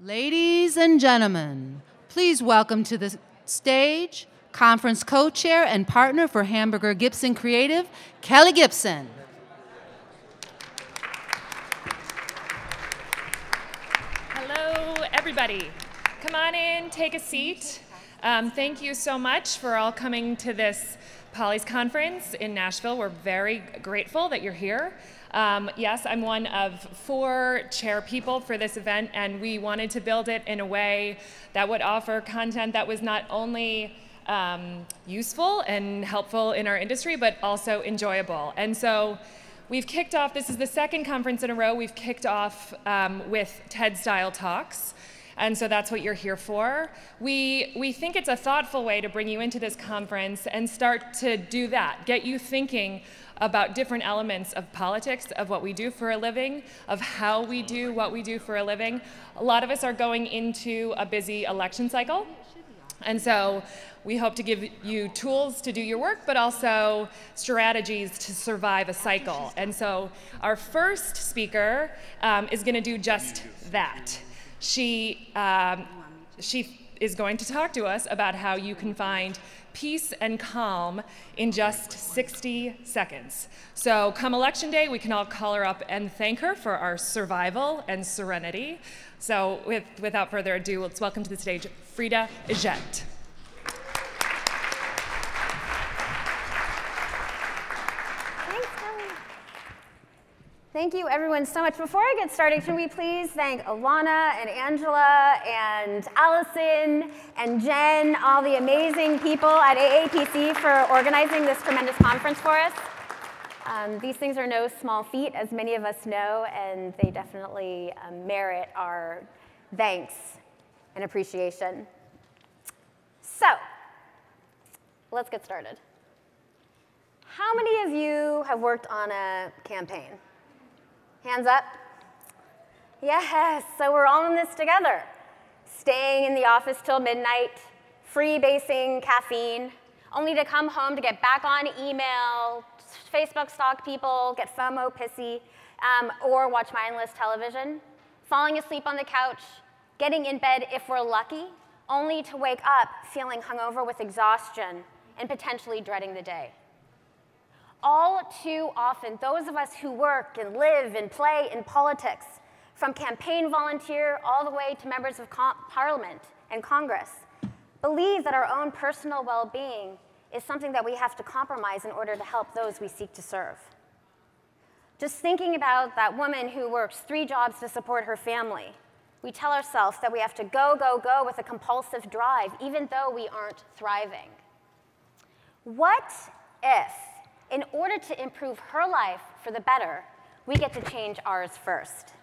Ladies and gentlemen, please welcome to the stage conference co chair and partner for Hamburger Gibson Creative, Kelly Gibson. Hello, everybody. Come on in, take a seat. Um, thank you so much for all coming to this Pollies conference in Nashville. We're very grateful that you're here. Um, yes, I'm one of four chair people for this event, and we wanted to build it in a way that would offer content that was not only um, useful and helpful in our industry, but also enjoyable. And so we've kicked off, this is the second conference in a row, we've kicked off um, with TED style talks. And so that's what you're here for. We, we think it's a thoughtful way to bring you into this conference and start to do that, get you thinking about different elements of politics, of what we do for a living, of how we do what we do for a living. A lot of us are going into a busy election cycle. And so we hope to give you tools to do your work, but also strategies to survive a cycle. And so our first speaker um, is going to do just that. She, um, she is going to talk to us about how you can find peace and calm in just 60 seconds. So, come election day, we can all call her up and thank her for our survival and serenity. So, with, without further ado, let's welcome to the stage Frida Eject. Thank you everyone so much. Before I get started, can we please thank Alana and Angela and Allison and Jen, all the amazing people at AAPC for organizing this tremendous conference for us. Um, these things are no small feat, as many of us know, and they definitely um, merit our thanks and appreciation. So, let's get started. How many of you have worked on a campaign? Hands up. Yes, so we're all in this together. Staying in the office till midnight, freebasing caffeine, only to come home to get back on email, Facebook stalk people, get FOMO pissy, um, or watch mindless television, falling asleep on the couch, getting in bed if we're lucky, only to wake up feeling hungover with exhaustion and potentially dreading the day. All too often, those of us who work and live and play in politics, from campaign volunteer all the way to members of parliament and Congress, believe that our own personal well being is something that we have to compromise in order to help those we seek to serve. Just thinking about that woman who works three jobs to support her family, we tell ourselves that we have to go, go, go with a compulsive drive, even though we aren't thriving. What if in order to improve her life for the better, we get to change ours first.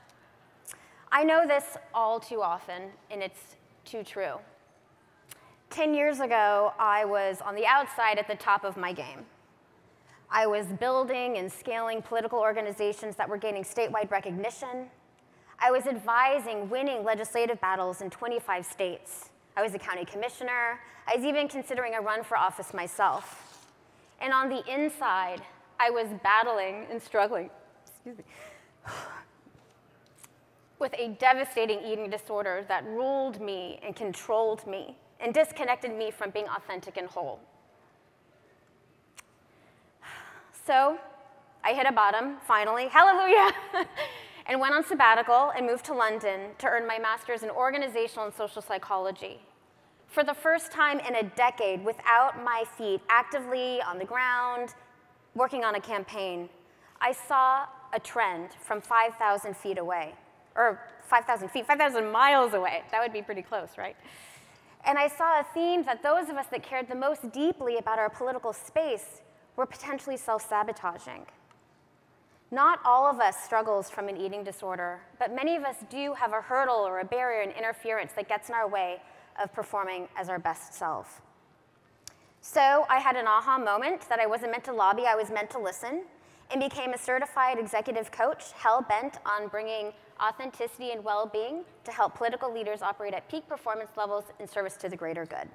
I know this all too often, and it's too true. 10 years ago, I was on the outside at the top of my game. I was building and scaling political organizations that were gaining statewide recognition. I was advising winning legislative battles in 25 states. I was a county commissioner. I was even considering a run for office myself. And on the inside, I was battling and struggling, excuse me, with a devastating eating disorder that ruled me and controlled me and disconnected me from being authentic and whole. So I hit a bottom, finally, hallelujah, and went on sabbatical and moved to London to earn my master's in organizational and social psychology for the first time in a decade without my feet actively on the ground, working on a campaign, I saw a trend from 5,000 feet away, or 5,000 feet, 5,000 miles away. That would be pretty close, right? And I saw a theme that those of us that cared the most deeply about our political space were potentially self sabotaging. Not all of us struggles from an eating disorder, but many of us do have a hurdle or a barrier, an interference that gets in our way of performing as our best self. So I had an aha moment that I wasn't meant to lobby, I was meant to listen, and became a certified executive coach, hell bent on bringing authenticity and well being to help political leaders operate at peak performance levels in service to the greater good.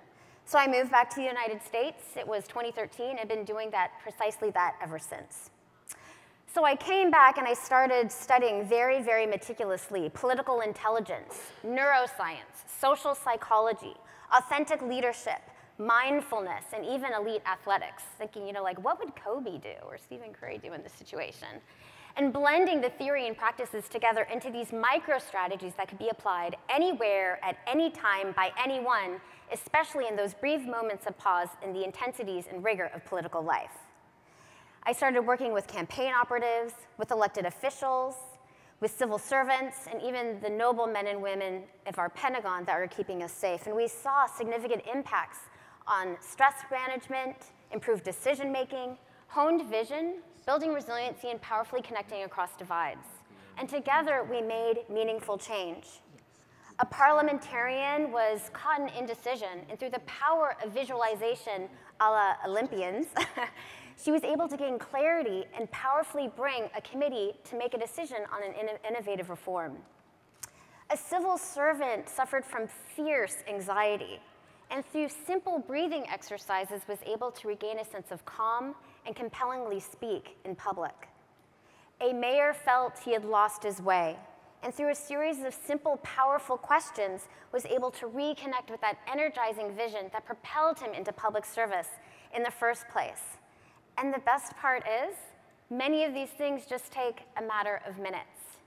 So I moved back to the United States. It was 2013. I've been doing that precisely that ever since. So I came back and I started studying very, very meticulously political intelligence, neuroscience, social psychology, authentic leadership, mindfulness, and even elite athletics, thinking, you know, like, what would Kobe do or Stephen Curry do in this situation? And blending the theory and practices together into these micro strategies that could be applied anywhere, at any time, by anyone, especially in those brief moments of pause in the intensities and rigor of political life. I started working with campaign operatives, with elected officials, with civil servants, and even the noble men and women of our Pentagon that are keeping us safe. And we saw significant impacts on stress management, improved decision making, honed vision, building resiliency, and powerfully connecting across divides. And together we made meaningful change. A parliamentarian was caught in indecision, and through the power of visualization a la Olympians, she was able to gain clarity and powerfully bring a committee to make a decision on an innovative reform. A civil servant suffered from fierce anxiety, and through simple breathing exercises was able to regain a sense of calm and compellingly speak in public. A mayor felt he had lost his way, and through a series of simple, powerful questions was able to reconnect with that energizing vision that propelled him into public service in the first place. And the best part is, many of these things just take a matter of minutes.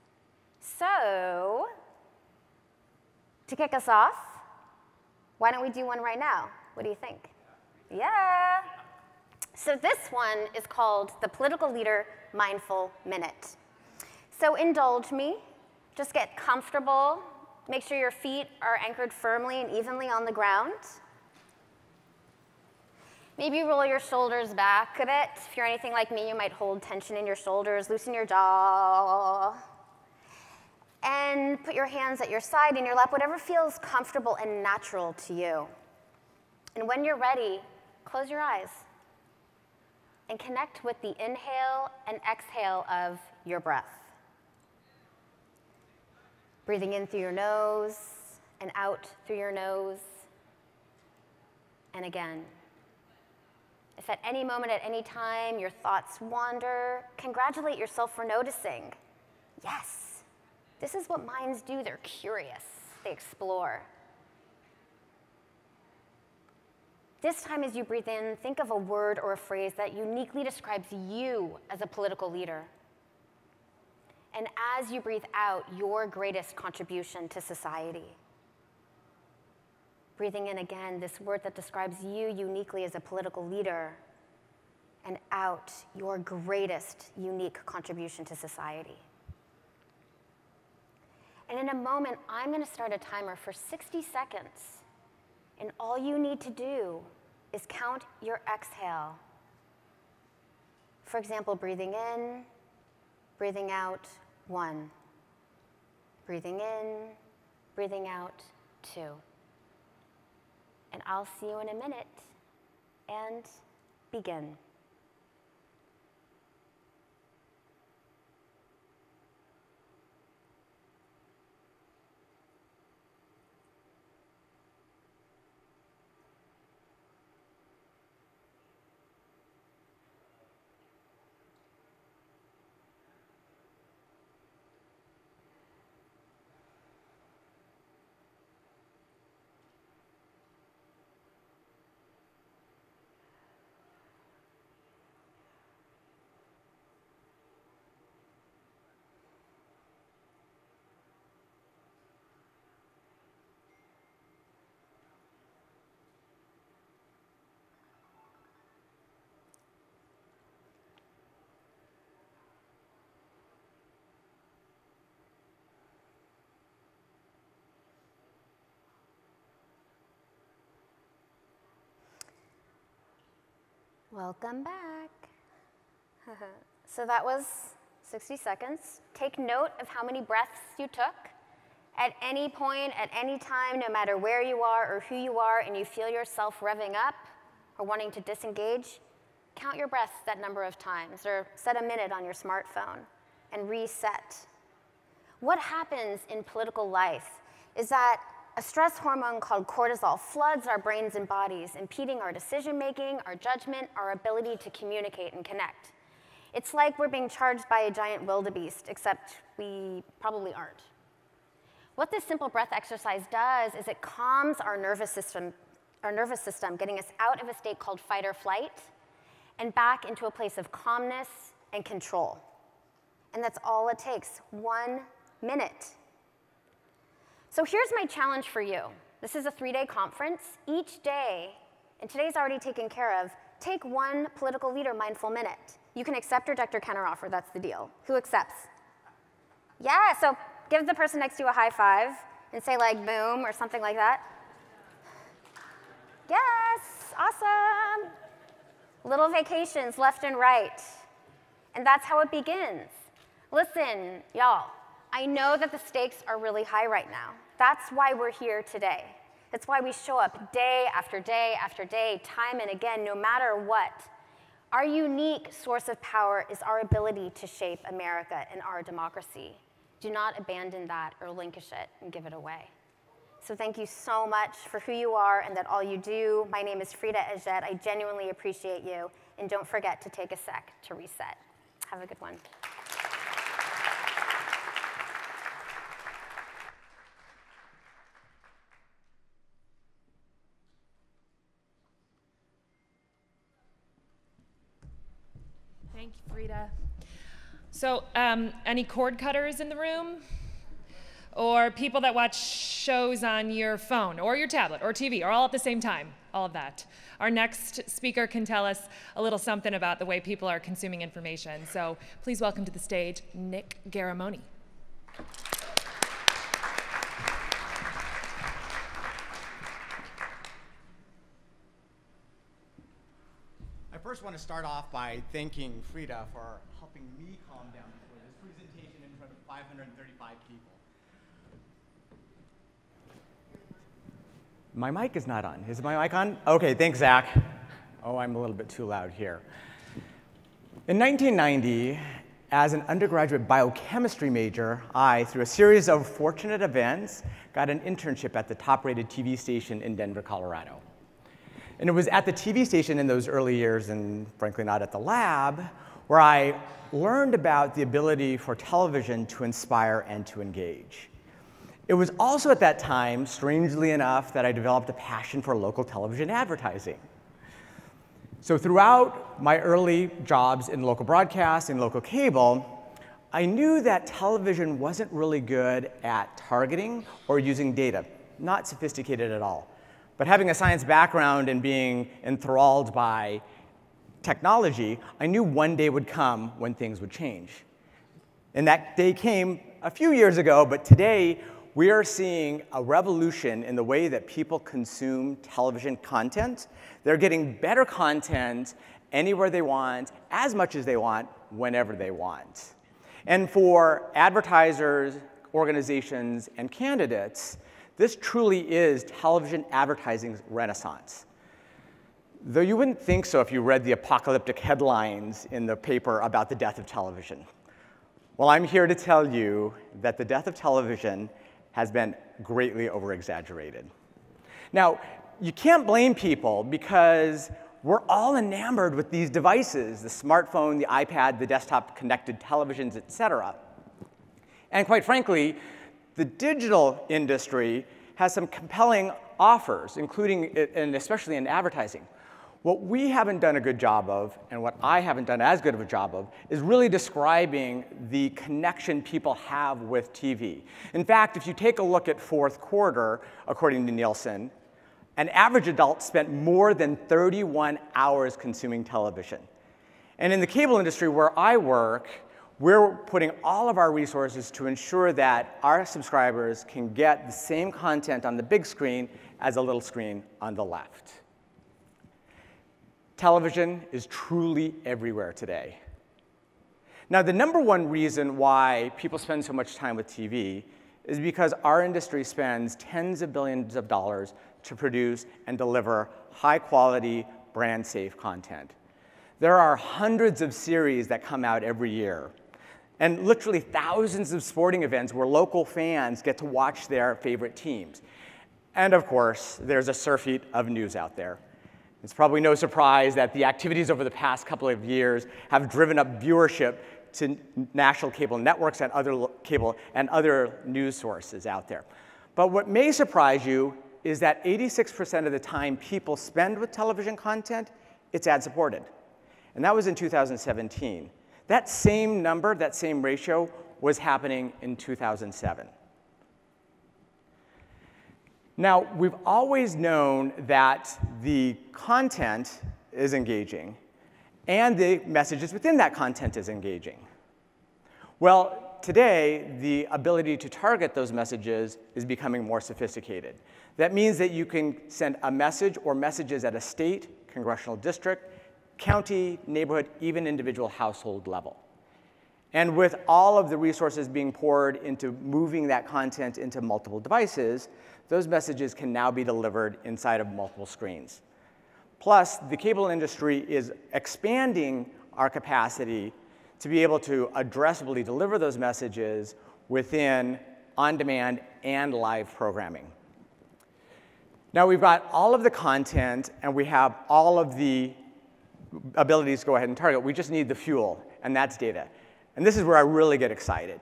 So, to kick us off, why don't we do one right now? What do you think? Yeah. So this one is called the Political Leader Mindful Minute. So indulge me, just get comfortable, make sure your feet are anchored firmly and evenly on the ground. Maybe roll your shoulders back a bit. If you're anything like me, you might hold tension in your shoulders, loosen your jaw. And put your hands at your side in your lap, whatever feels comfortable and natural to you. And when you're ready, close your eyes and connect with the inhale and exhale of your breath. Breathing in through your nose and out through your nose. And again. If at any moment, at any time, your thoughts wander, congratulate yourself for noticing. Yes, this is what minds do. They're curious, they explore. This time, as you breathe in, think of a word or a phrase that uniquely describes you as a political leader. And as you breathe out, your greatest contribution to society. Breathing in again, this word that describes you uniquely as a political leader, and out, your greatest unique contribution to society. And in a moment, I'm going to start a timer for 60 seconds. And all you need to do is count your exhale. For example, breathing in, breathing out, one. Breathing in, breathing out, two and I'll see you in a minute and begin. Welcome back. so that was 60 seconds. Take note of how many breaths you took. At any point, at any time, no matter where you are or who you are, and you feel yourself revving up or wanting to disengage, count your breaths that number of times or set a minute on your smartphone and reset. What happens in political life is that a stress hormone called cortisol floods our brains and bodies, impeding our decision making, our judgment, our ability to communicate and connect. It's like we're being charged by a giant wildebeest, except we probably aren't. What this simple breath exercise does is it calms our nervous system, our nervous system, getting us out of a state called fight or flight and back into a place of calmness and control. And that's all it takes, one minute. So here's my challenge for you. This is a three-day conference. Each day, and today's already taken care of, take one political leader mindful minute. You can accept or reject your counteroffer, that's the deal. Who accepts? Yeah, so give the person next to you a high five and say like boom or something like that. Yes, awesome. Little vacations left and right. And that's how it begins. Listen, y'all, I know that the stakes are really high right now. That's why we're here today. That's why we show up day after day after day, time and again, no matter what. Our unique source of power is our ability to shape America and our democracy. Do not abandon that or relinquish it and give it away. So thank you so much for who you are and that all you do. My name is Frida Ajet. I genuinely appreciate you. And don't forget to take a sec to reset. Have a good one. Frida. So, um, any cord cutters in the room? Or people that watch shows on your phone or your tablet or TV or all at the same time? All of that. Our next speaker can tell us a little something about the way people are consuming information. So, please welcome to the stage Nick Garamoni. First want to start off by thanking Frida for helping me calm down before this presentation in front of 535 people. My mic is not on. Is my mic on? Okay, thanks, Zach. Oh, I'm a little bit too loud here. In 1990, as an undergraduate biochemistry major, I, through a series of fortunate events, got an internship at the top rated TV station in Denver, Colorado. And it was at the TV station in those early years, and frankly not at the lab, where I learned about the ability for television to inspire and to engage. It was also at that time, strangely enough, that I developed a passion for local television advertising. So throughout my early jobs in local broadcast and local cable, I knew that television wasn't really good at targeting or using data, not sophisticated at all. But having a science background and being enthralled by technology, I knew one day would come when things would change. And that day came a few years ago, but today we are seeing a revolution in the way that people consume television content. They're getting better content anywhere they want, as much as they want, whenever they want. And for advertisers, organizations, and candidates, this truly is television advertising's renaissance. Though you wouldn't think so if you read the apocalyptic headlines in the paper about the death of television. Well, I'm here to tell you that the death of television has been greatly overexaggerated. Now, you can't blame people because we're all enamored with these devices, the smartphone, the iPad, the desktop connected televisions, et cetera. And quite frankly, the digital industry has some compelling offers, including, and especially in advertising. What we haven't done a good job of, and what I haven't done as good of a job of, is really describing the connection people have with TV. In fact, if you take a look at fourth quarter, according to Nielsen, an average adult spent more than 31 hours consuming television. And in the cable industry where I work, we're putting all of our resources to ensure that our subscribers can get the same content on the big screen as a little screen on the left. Television is truly everywhere today. Now, the number one reason why people spend so much time with TV is because our industry spends tens of billions of dollars to produce and deliver high quality, brand safe content. There are hundreds of series that come out every year and literally thousands of sporting events where local fans get to watch their favorite teams. And of course, there's a surfeit of news out there. It's probably no surprise that the activities over the past couple of years have driven up viewership to national cable networks and other cable and other news sources out there. But what may surprise you is that 86% of the time people spend with television content, it's ad supported. And that was in 2017. That same number, that same ratio, was happening in 2007. Now, we've always known that the content is engaging and the messages within that content is engaging. Well, today, the ability to target those messages is becoming more sophisticated. That means that you can send a message or messages at a state, congressional district, county, neighborhood, even individual household level. And with all of the resources being poured into moving that content into multiple devices, those messages can now be delivered inside of multiple screens. Plus, the cable industry is expanding our capacity to be able to addressably deliver those messages within on-demand and live programming. Now we've got all of the content and we have all of the abilities to go ahead and target. We just need the fuel, and that's data. And this is where I really get excited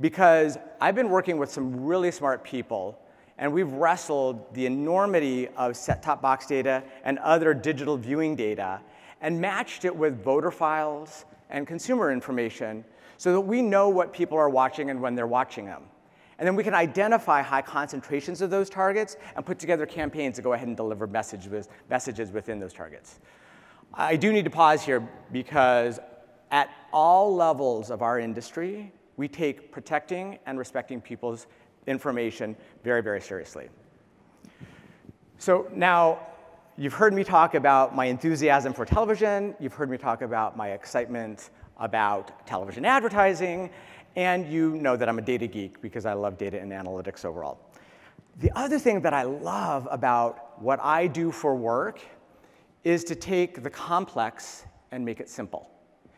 because I've been working with some really smart people and we've wrestled the enormity of set-top box data and other digital viewing data and matched it with voter files and consumer information so that we know what people are watching and when they're watching them. And then we can identify high concentrations of those targets and put together campaigns to go ahead and deliver messages, messages within those targets. I do need to pause here because at all levels of our industry, we take protecting and respecting people's information very, very seriously. So now, you've heard me talk about my enthusiasm for television, you've heard me talk about my excitement about television advertising, and you know that I'm a data geek because I love data and analytics overall. The other thing that I love about what I do for work is to take the complex and make it simple.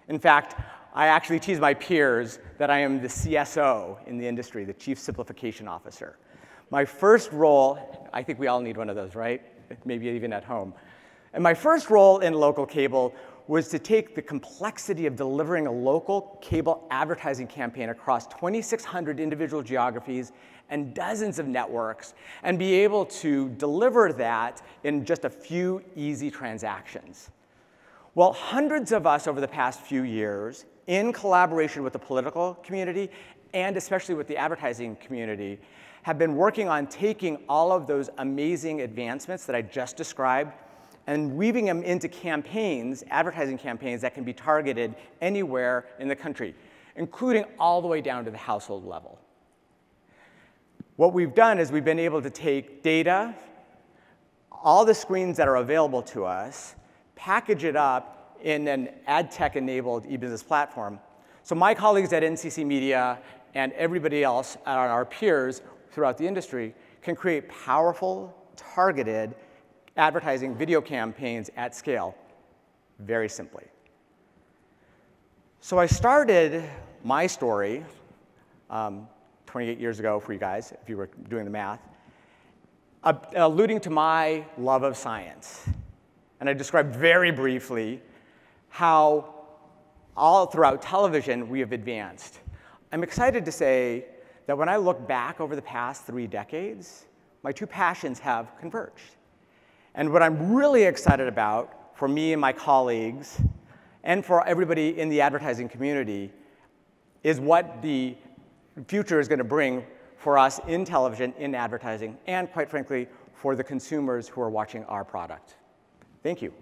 In fact, I actually tease my peers that I am the CSO in the industry, the Chief Simplification Officer. My first role, I think we all need one of those, right? Maybe even at home. And my first role in local cable was to take the complexity of delivering a local cable advertising campaign across 2,600 individual geographies and dozens of networks and be able to deliver that in just a few easy transactions. Well, hundreds of us over the past few years, in collaboration with the political community and especially with the advertising community, have been working on taking all of those amazing advancements that I just described and weaving them into campaigns, advertising campaigns that can be targeted anywhere in the country, including all the way down to the household level. What we've done is we've been able to take data, all the screens that are available to us, package it up in an ad tech enabled e-business platform. So my colleagues at NCC Media and everybody else, our peers throughout the industry, can create powerful, targeted advertising video campaigns at scale, very simply. So I started my story um, 28 years ago for you guys, if you were doing the math, uh, alluding to my love of science. And I described very briefly how all throughout television we have advanced. I'm excited to say that when I look back over the past three decades, my two passions have converged. And what I'm really excited about for me and my colleagues and for everybody in the advertising community is what the future is going to bring for us in television, in advertising, and quite frankly, for the consumers who are watching our product. Thank you.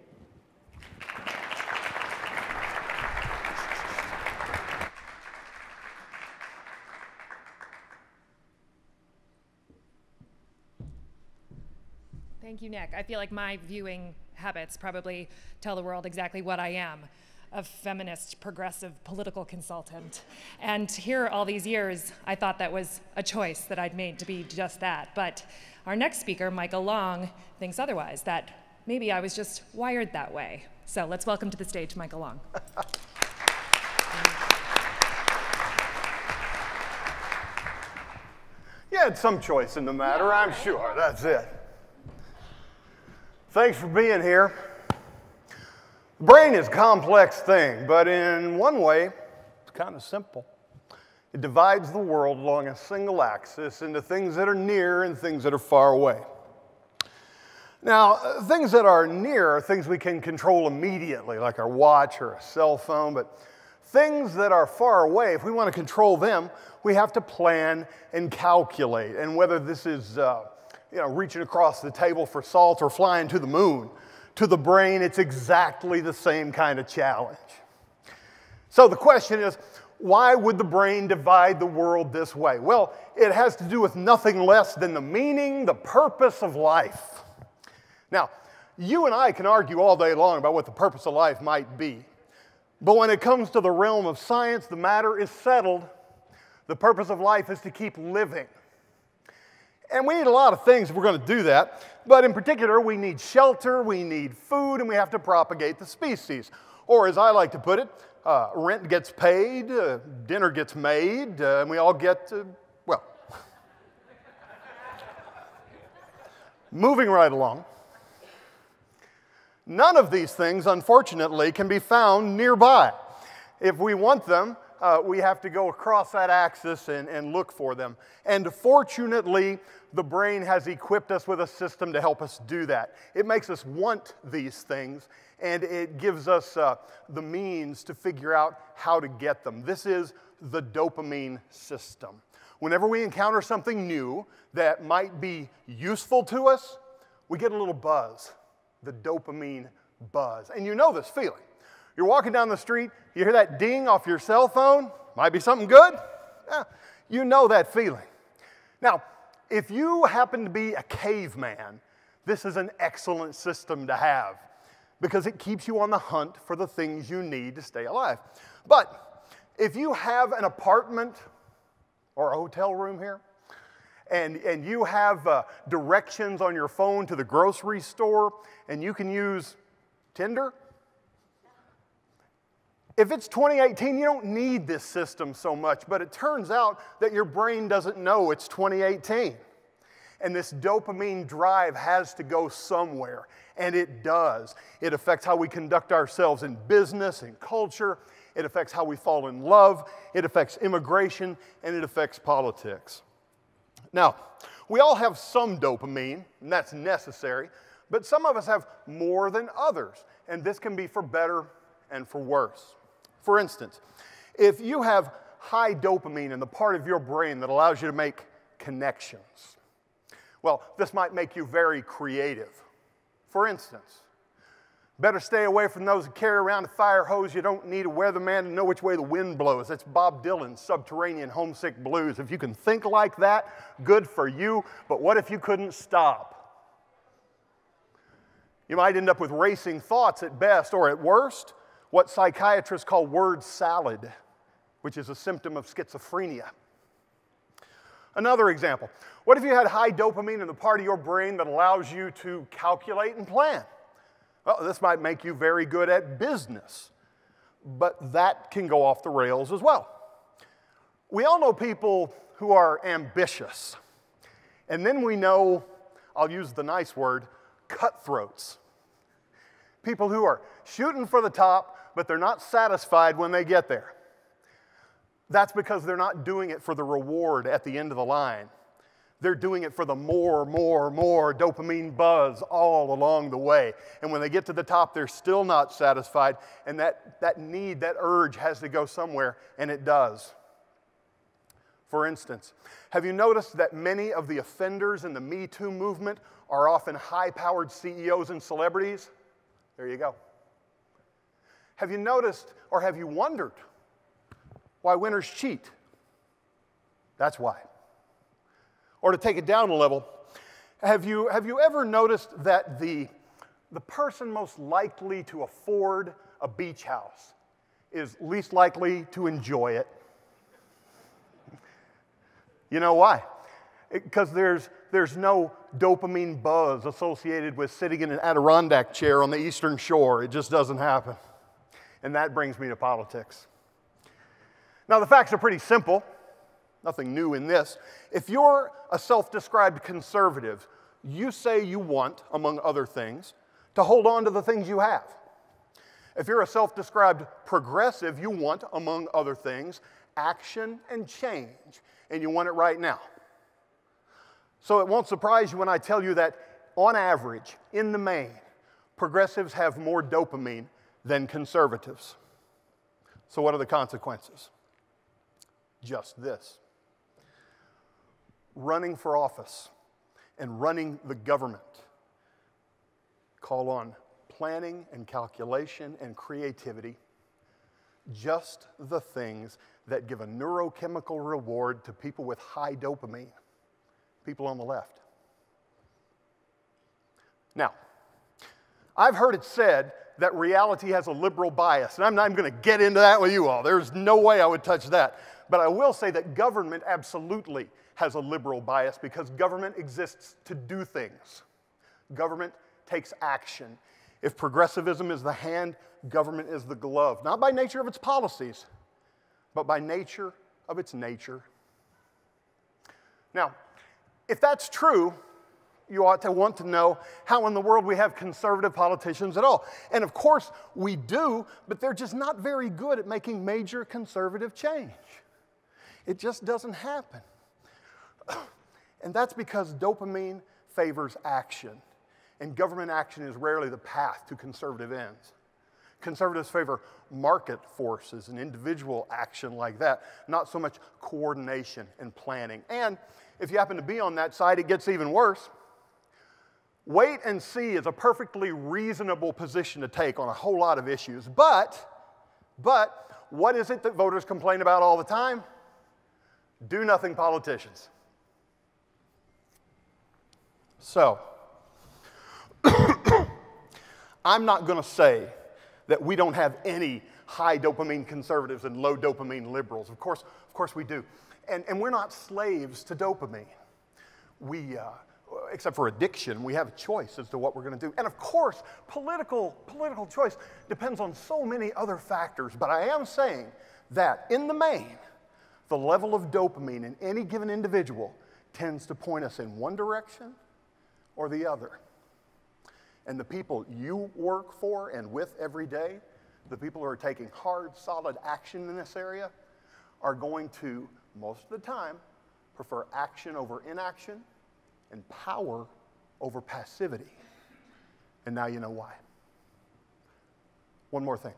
Thank you, Nick. I feel like my viewing habits probably tell the world exactly what I am a feminist, progressive political consultant. And here, all these years, I thought that was a choice that I'd made to be just that. But our next speaker, Michael Long, thinks otherwise, that maybe I was just wired that way. So let's welcome to the stage Michael Long. you had some choice in the matter, I'm sure. That's it. Thanks for being here. Brain is a complex thing, but in one way, it's kind of simple. It divides the world along a single axis into things that are near and things that are far away. Now, uh, things that are near are things we can control immediately, like our watch or a cell phone, but things that are far away, if we want to control them, we have to plan and calculate. And whether this is uh, you know, reaching across the table for salt or flying to the moon, to the brain, it's exactly the same kind of challenge. So the question is, why would the brain divide the world this way? Well, it has to do with nothing less than the meaning, the purpose of life. Now, you and I can argue all day long about what the purpose of life might be. But when it comes to the realm of science, the matter is settled. The purpose of life is to keep living. And we need a lot of things if we're going to do that. But in particular, we need shelter, we need food, and we have to propagate the species. Or, as I like to put it, uh, rent gets paid, uh, dinner gets made, uh, and we all get, to well. Moving right along. None of these things, unfortunately, can be found nearby. If we want them, uh, we have to go across that axis and, and look for them. And fortunately, the brain has equipped us with a system to help us do that. It makes us want these things, and it gives us uh, the means to figure out how to get them. This is the dopamine system. Whenever we encounter something new that might be useful to us, we get a little buzz, the dopamine buzz. And you know this feeling. You're walking down the street, you hear that ding off your cell phone, might be something good. Yeah, you know that feeling. Now, if you happen to be a caveman, this is an excellent system to have because it keeps you on the hunt for the things you need to stay alive. But if you have an apartment or a hotel room here, and, and you have uh, directions on your phone to the grocery store, and you can use Tinder, if it's 2018, you don't need this system so much, but it turns out that your brain doesn't know it's 2018. And this dopamine drive has to go somewhere, and it does. It affects how we conduct ourselves in business and culture, it affects how we fall in love, it affects immigration, and it affects politics. Now, we all have some dopamine, and that's necessary, but some of us have more than others, and this can be for better and for worse. For instance, if you have high dopamine in the part of your brain that allows you to make connections, well, this might make you very creative. For instance, better stay away from those who carry around a fire hose. You don't need a weatherman to know which way the wind blows. That's Bob Dylan's Subterranean Homesick Blues. If you can think like that, good for you. But what if you couldn't stop? You might end up with racing thoughts at best, or at worst, what psychiatrists call word salad, which is a symptom of schizophrenia. Another example what if you had high dopamine in the part of your brain that allows you to calculate and plan? Well, this might make you very good at business, but that can go off the rails as well. We all know people who are ambitious, and then we know, I'll use the nice word, cutthroats. People who are shooting for the top, but they're not satisfied when they get there. That's because they're not doing it for the reward at the end of the line. They're doing it for the more, more, more dopamine buzz all along the way. And when they get to the top, they're still not satisfied. And that, that need, that urge has to go somewhere, and it does. For instance, have you noticed that many of the offenders in the Me Too movement are often high powered CEOs and celebrities? There you go. Have you noticed or have you wondered why winners cheat? That's why. Or to take it down a level, have you, have you ever noticed that the, the person most likely to afford a beach house is least likely to enjoy it? You know why? Because there's, there's no dopamine buzz associated with sitting in an Adirondack chair on the eastern shore. It just doesn't happen. And that brings me to politics. Now, the facts are pretty simple, nothing new in this. If you're a self described conservative, you say you want, among other things, to hold on to the things you have. If you're a self described progressive, you want, among other things, action and change, and you want it right now. So it won't surprise you when I tell you that, on average, in the main, progressives have more dopamine than conservatives. So, what are the consequences? Just this running for office and running the government call on planning and calculation and creativity, just the things that give a neurochemical reward to people with high dopamine, people on the left. Now, I've heard it said that reality has a liberal bias, and I'm not going to get into that with you all. There's no way I would touch that. But I will say that government absolutely has a liberal bias because government exists to do things. Government takes action. If progressivism is the hand, government is the glove, not by nature of its policies, but by nature of its nature. Now, if that's true, you ought to want to know how in the world we have conservative politicians at all. And of course, we do, but they're just not very good at making major conservative change. It just doesn't happen. And that's because dopamine favors action, and government action is rarely the path to conservative ends. Conservatives favor market forces and individual action like that, not so much coordination and planning. And if you happen to be on that side, it gets even worse. Wait and see is a perfectly reasonable position to take on a whole lot of issues. But, but, what is it that voters complain about all the time? Do nothing politicians. So, I'm not going to say that we don't have any high dopamine conservatives and low dopamine liberals. Of course, of course we do. And, and we're not slaves to dopamine. We, uh, except for addiction, we have a choice as to what we're going to do. And of course, political, political choice depends on so many other factors. But I am saying that in the main, the level of dopamine in any given individual tends to point us in one direction or the other. And the people you work for and with every day, the people who are taking hard, solid action in this area, are going to, most of the time, prefer action over inaction and power over passivity. And now you know why. One more thing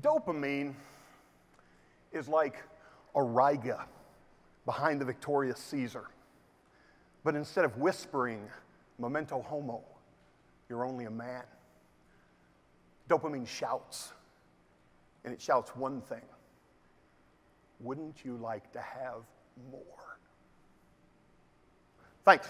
dopamine is like auriga behind the victorious Caesar. But instead of whispering, memento homo, you're only a man, dopamine shouts. And it shouts one thing Wouldn't you like to have more. Thanks.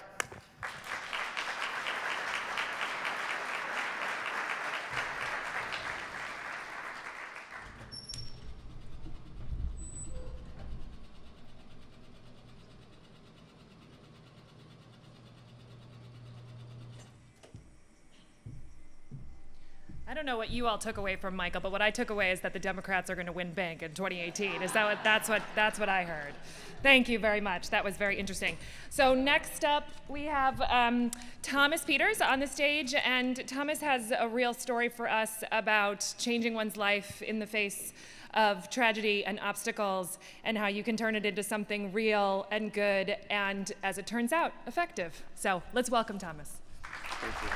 Don't know what you all took away from Michael, but what I took away is that the Democrats are going to win big in 2018. Is that what that's what that's what I heard? Thank you very much. That was very interesting. So next up, we have um, Thomas Peters on the stage, and Thomas has a real story for us about changing one's life in the face of tragedy and obstacles, and how you can turn it into something real and good, and as it turns out, effective. So let's welcome Thomas. Thank you.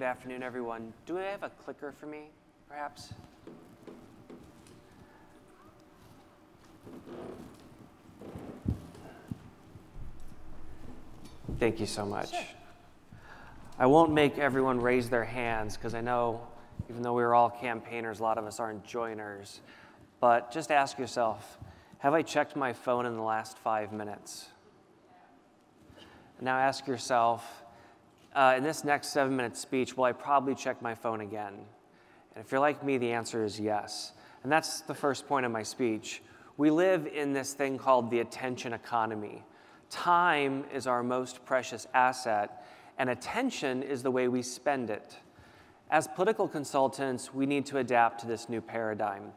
Good afternoon, everyone. Do I have a clicker for me, perhaps? Thank you so much. Sure. I won't make everyone raise their hands because I know, even though we are all campaigners, a lot of us aren't joiners. But just ask yourself have I checked my phone in the last five minutes? Now ask yourself uh, in this next seven minute speech, will I probably check my phone again? And if you're like me, the answer is yes. And that's the first point of my speech. We live in this thing called the attention economy. Time is our most precious asset, and attention is the way we spend it. As political consultants, we need to adapt to this new paradigm.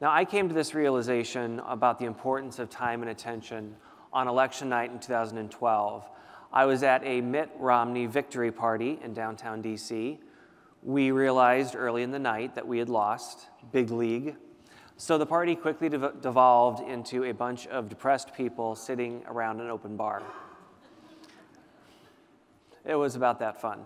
Now, I came to this realization about the importance of time and attention on election night in 2012. I was at a Mitt Romney victory party in downtown DC. We realized early in the night that we had lost, big league. So the party quickly dev- devolved into a bunch of depressed people sitting around an open bar. It was about that fun.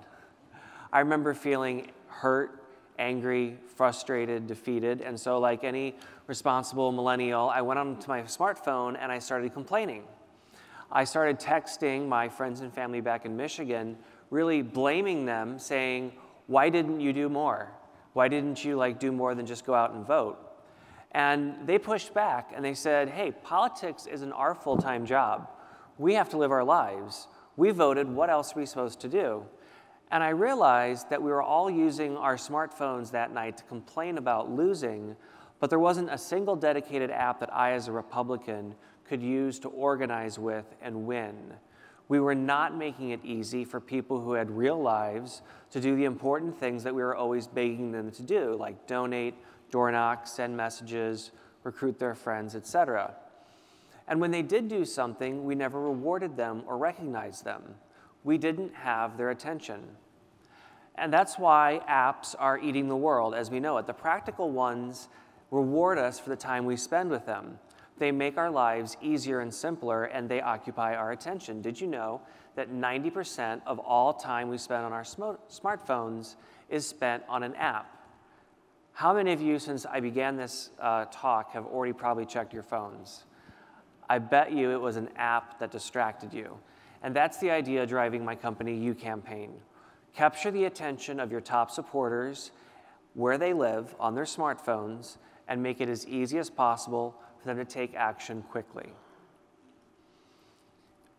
I remember feeling hurt, angry, frustrated, defeated, and so, like any responsible millennial, I went onto my smartphone and I started complaining. I started texting my friends and family back in Michigan, really blaming them, saying, Why didn't you do more? Why didn't you like do more than just go out and vote? And they pushed back and they said, Hey, politics isn't our full time job. We have to live our lives. We voted, what else are we supposed to do? And I realized that we were all using our smartphones that night to complain about losing, but there wasn't a single dedicated app that I, as a Republican, could use to organize with and win. We were not making it easy for people who had real lives to do the important things that we were always begging them to do, like donate, door knock, send messages, recruit their friends, etc. And when they did do something, we never rewarded them or recognized them. We didn't have their attention. And that's why apps are eating the world as we know it. The practical ones reward us for the time we spend with them. They make our lives easier and simpler, and they occupy our attention. Did you know that 90% of all time we spend on our sm- smartphones is spent on an app? How many of you, since I began this uh, talk, have already probably checked your phones? I bet you it was an app that distracted you. And that's the idea driving my company, UCampaign. Capture the attention of your top supporters where they live on their smartphones and make it as easy as possible for them to take action quickly.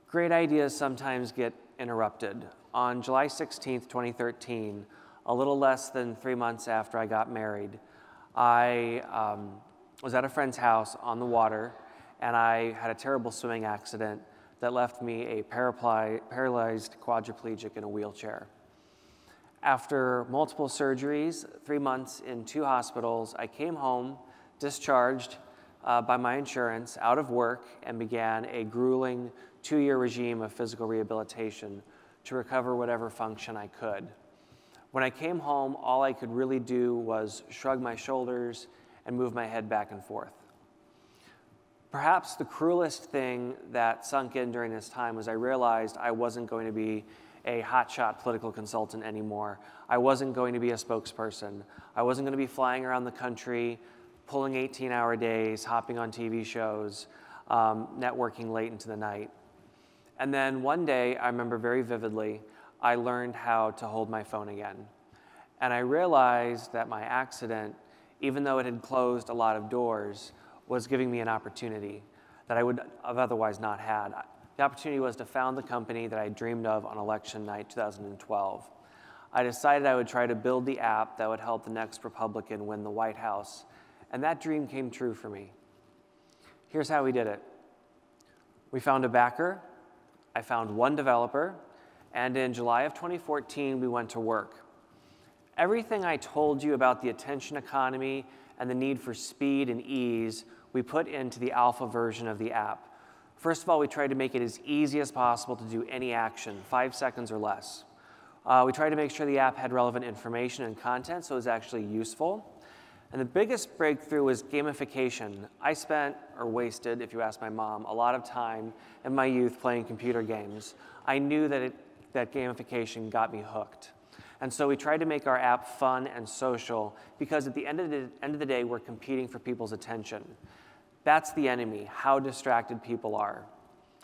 Great ideas sometimes get interrupted. On July 16, 2013, a little less than three months after I got married, I um, was at a friend's house on the water and I had a terrible swimming accident that left me a paralyzed quadriplegic in a wheelchair. After multiple surgeries, three months in two hospitals, I came home, discharged uh, by my insurance, out of work, and began a grueling two year regime of physical rehabilitation to recover whatever function I could. When I came home, all I could really do was shrug my shoulders and move my head back and forth. Perhaps the cruelest thing that sunk in during this time was I realized I wasn't going to be a hotshot political consultant anymore. I wasn't going to be a spokesperson. I wasn't going to be flying around the country, pulling 18 hour days, hopping on TV shows, um, networking late into the night. And then one day, I remember very vividly, I learned how to hold my phone again. And I realized that my accident, even though it had closed a lot of doors, was giving me an opportunity that I would have otherwise not had. The opportunity was to found the company that I dreamed of on election night 2012. I decided I would try to build the app that would help the next Republican win the White House, and that dream came true for me. Here's how we did it we found a backer, I found one developer, and in July of 2014, we went to work. Everything I told you about the attention economy and the need for speed and ease we put into the alpha version of the app. First of all, we tried to make it as easy as possible to do any action, five seconds or less. Uh, we tried to make sure the app had relevant information and content so it was actually useful. And the biggest breakthrough was gamification. I spent, or wasted, if you ask my mom, a lot of time in my youth playing computer games. I knew that, it, that gamification got me hooked. And so we tried to make our app fun and social because at the end of the, end of the day, we're competing for people's attention. That's the enemy, how distracted people are.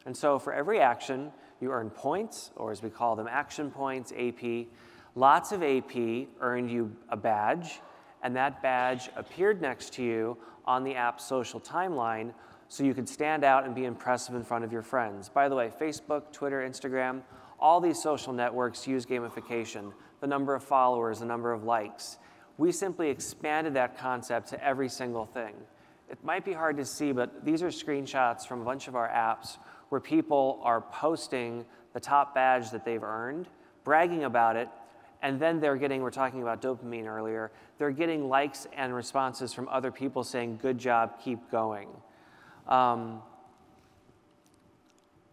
And so for every action, you earn points, or as we call them, action points, AP. Lots of AP earned you a badge, and that badge appeared next to you on the app's social timeline so you could stand out and be impressive in front of your friends. By the way, Facebook, Twitter, Instagram, all these social networks use gamification the number of followers, the number of likes. We simply expanded that concept to every single thing. It might be hard to see, but these are screenshots from a bunch of our apps where people are posting the top badge that they've earned, bragging about it, and then they're getting, we're talking about dopamine earlier, they're getting likes and responses from other people saying, good job, keep going. Um,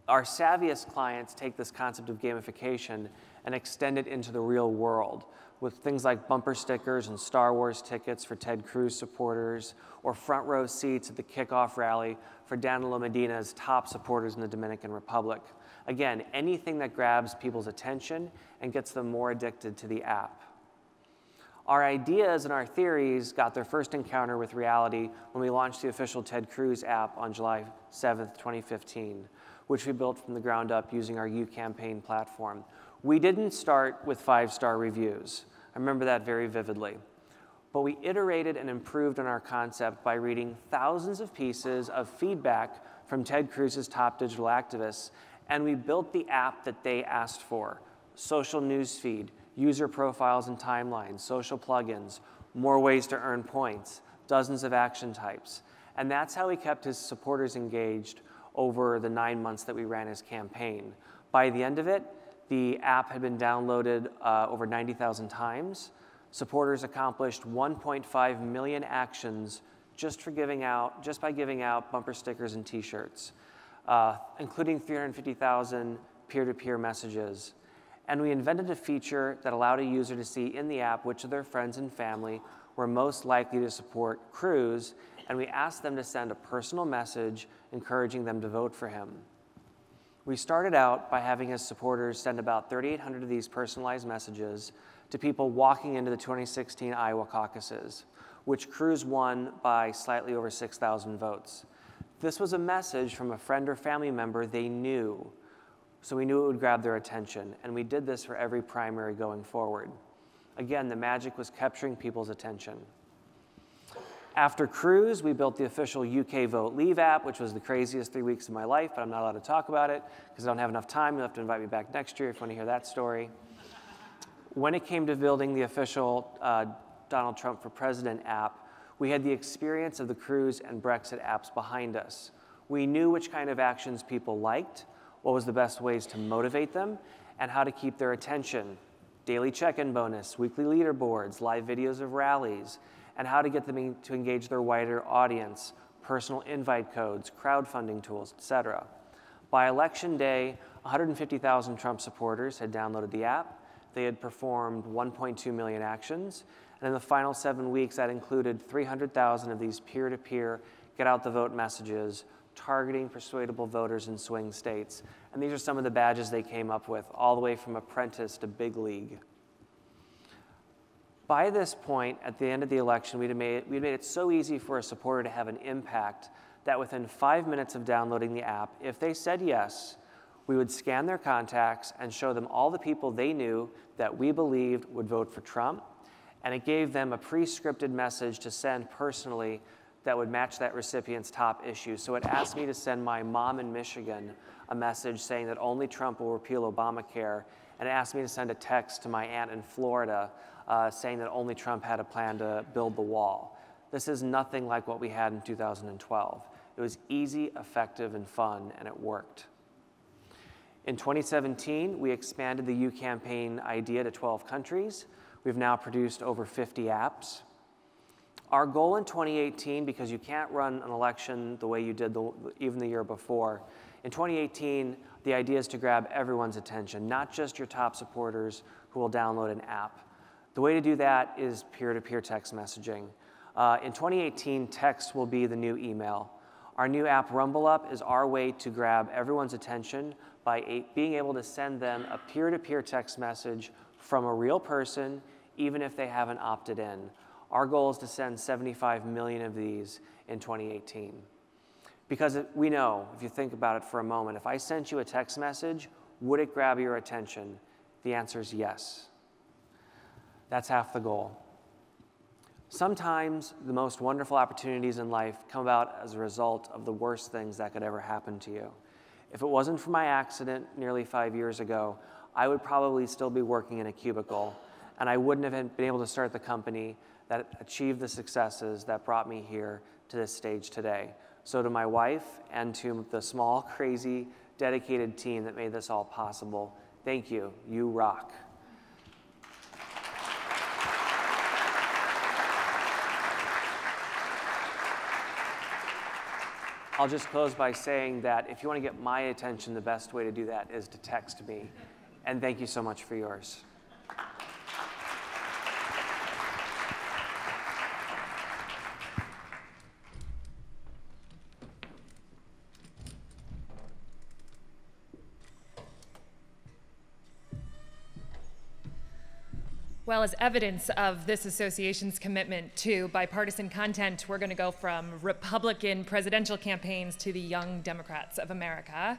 our savviest clients take this concept of gamification and extend it into the real world with things like bumper stickers and Star Wars tickets for Ted Cruz supporters, or front row seats at the kickoff rally for Danilo Medina's top supporters in the Dominican Republic. Again, anything that grabs people's attention and gets them more addicted to the app. Our ideas and our theories got their first encounter with reality when we launched the official Ted Cruz app on July 7th, 2015, which we built from the ground up using our UCampaign platform. We didn't start with five star reviews. I remember that very vividly. But we iterated and improved on our concept by reading thousands of pieces of feedback from Ted Cruz's top digital activists, and we built the app that they asked for social news feed, user profiles and timelines, social plugins, more ways to earn points, dozens of action types. And that's how he kept his supporters engaged over the nine months that we ran his campaign. By the end of it, the app had been downloaded uh, over 90,000 times. Supporters accomplished 1.5 million actions just for giving out, just by giving out bumper stickers and T-shirts, uh, including 350,000 peer-to-peer messages and we invented a feature that allowed a user to see in the app which of their friends and family were most likely to support Cruz, and we asked them to send a personal message encouraging them to vote for him. We started out by having his supporters send about 3,800 of these personalized messages to people walking into the 2016 Iowa caucuses, which Cruz won by slightly over 6,000 votes. This was a message from a friend or family member they knew so we knew it would grab their attention, and we did this for every primary going forward. Again, the magic was capturing people's attention. After Cruz, we built the official UK Vote Leave app, which was the craziest three weeks of my life, but I'm not allowed to talk about it because I don't have enough time. You'll have to invite me back next year if you want to hear that story. When it came to building the official uh, Donald Trump for President app, we had the experience of the Cruz and Brexit apps behind us. We knew which kind of actions people liked, what was the best ways to motivate them, and how to keep their attention. Daily check-in bonus, weekly leaderboards, live videos of rallies, and how to get them to engage their wider audience, personal invite codes, crowdfunding tools, etc. By election day, 150,000 Trump supporters had downloaded the app. They had performed 1.2 million actions. And in the final seven weeks, that included 300,000 of these peer to peer get out the vote messages targeting persuadable voters in swing states. And these are some of the badges they came up with, all the way from apprentice to big league. By this point, at the end of the election, we'd made, we'd made it so easy for a supporter to have an impact that within five minutes of downloading the app, if they said yes, we would scan their contacts and show them all the people they knew that we believed would vote for Trump. And it gave them a pre scripted message to send personally that would match that recipient's top issue. So it asked me to send my mom in Michigan a message saying that only Trump will repeal Obamacare, and it asked me to send a text to my aunt in Florida uh, saying that only Trump had a plan to build the wall. This is nothing like what we had in 2012. It was easy, effective, and fun, and it worked. In 2017, we expanded the U campaign idea to 12 countries. We've now produced over 50 apps. Our goal in 2018, because you can't run an election the way you did the, even the year before, in 2018, the idea is to grab everyone's attention, not just your top supporters who will download an app. The way to do that is peer to peer text messaging. Uh, in 2018, text will be the new email. Our new app, RumbleUp, is our way to grab everyone's attention by being able to send them a peer to peer text message from a real person, even if they haven't opted in. Our goal is to send 75 million of these in 2018. Because we know, if you think about it for a moment, if I sent you a text message, would it grab your attention? The answer is yes. That's half the goal. Sometimes the most wonderful opportunities in life come about as a result of the worst things that could ever happen to you. If it wasn't for my accident nearly five years ago, I would probably still be working in a cubicle, and I wouldn't have been able to start the company that achieved the successes that brought me here to this stage today. So, to my wife and to the small, crazy, dedicated team that made this all possible, thank you. You rock. I'll just close by saying that if you want to get my attention, the best way to do that is to text me. And thank you so much for yours. Well, as evidence of this association's commitment to bipartisan content, we're going to go from Republican presidential campaigns to the Young Democrats of America.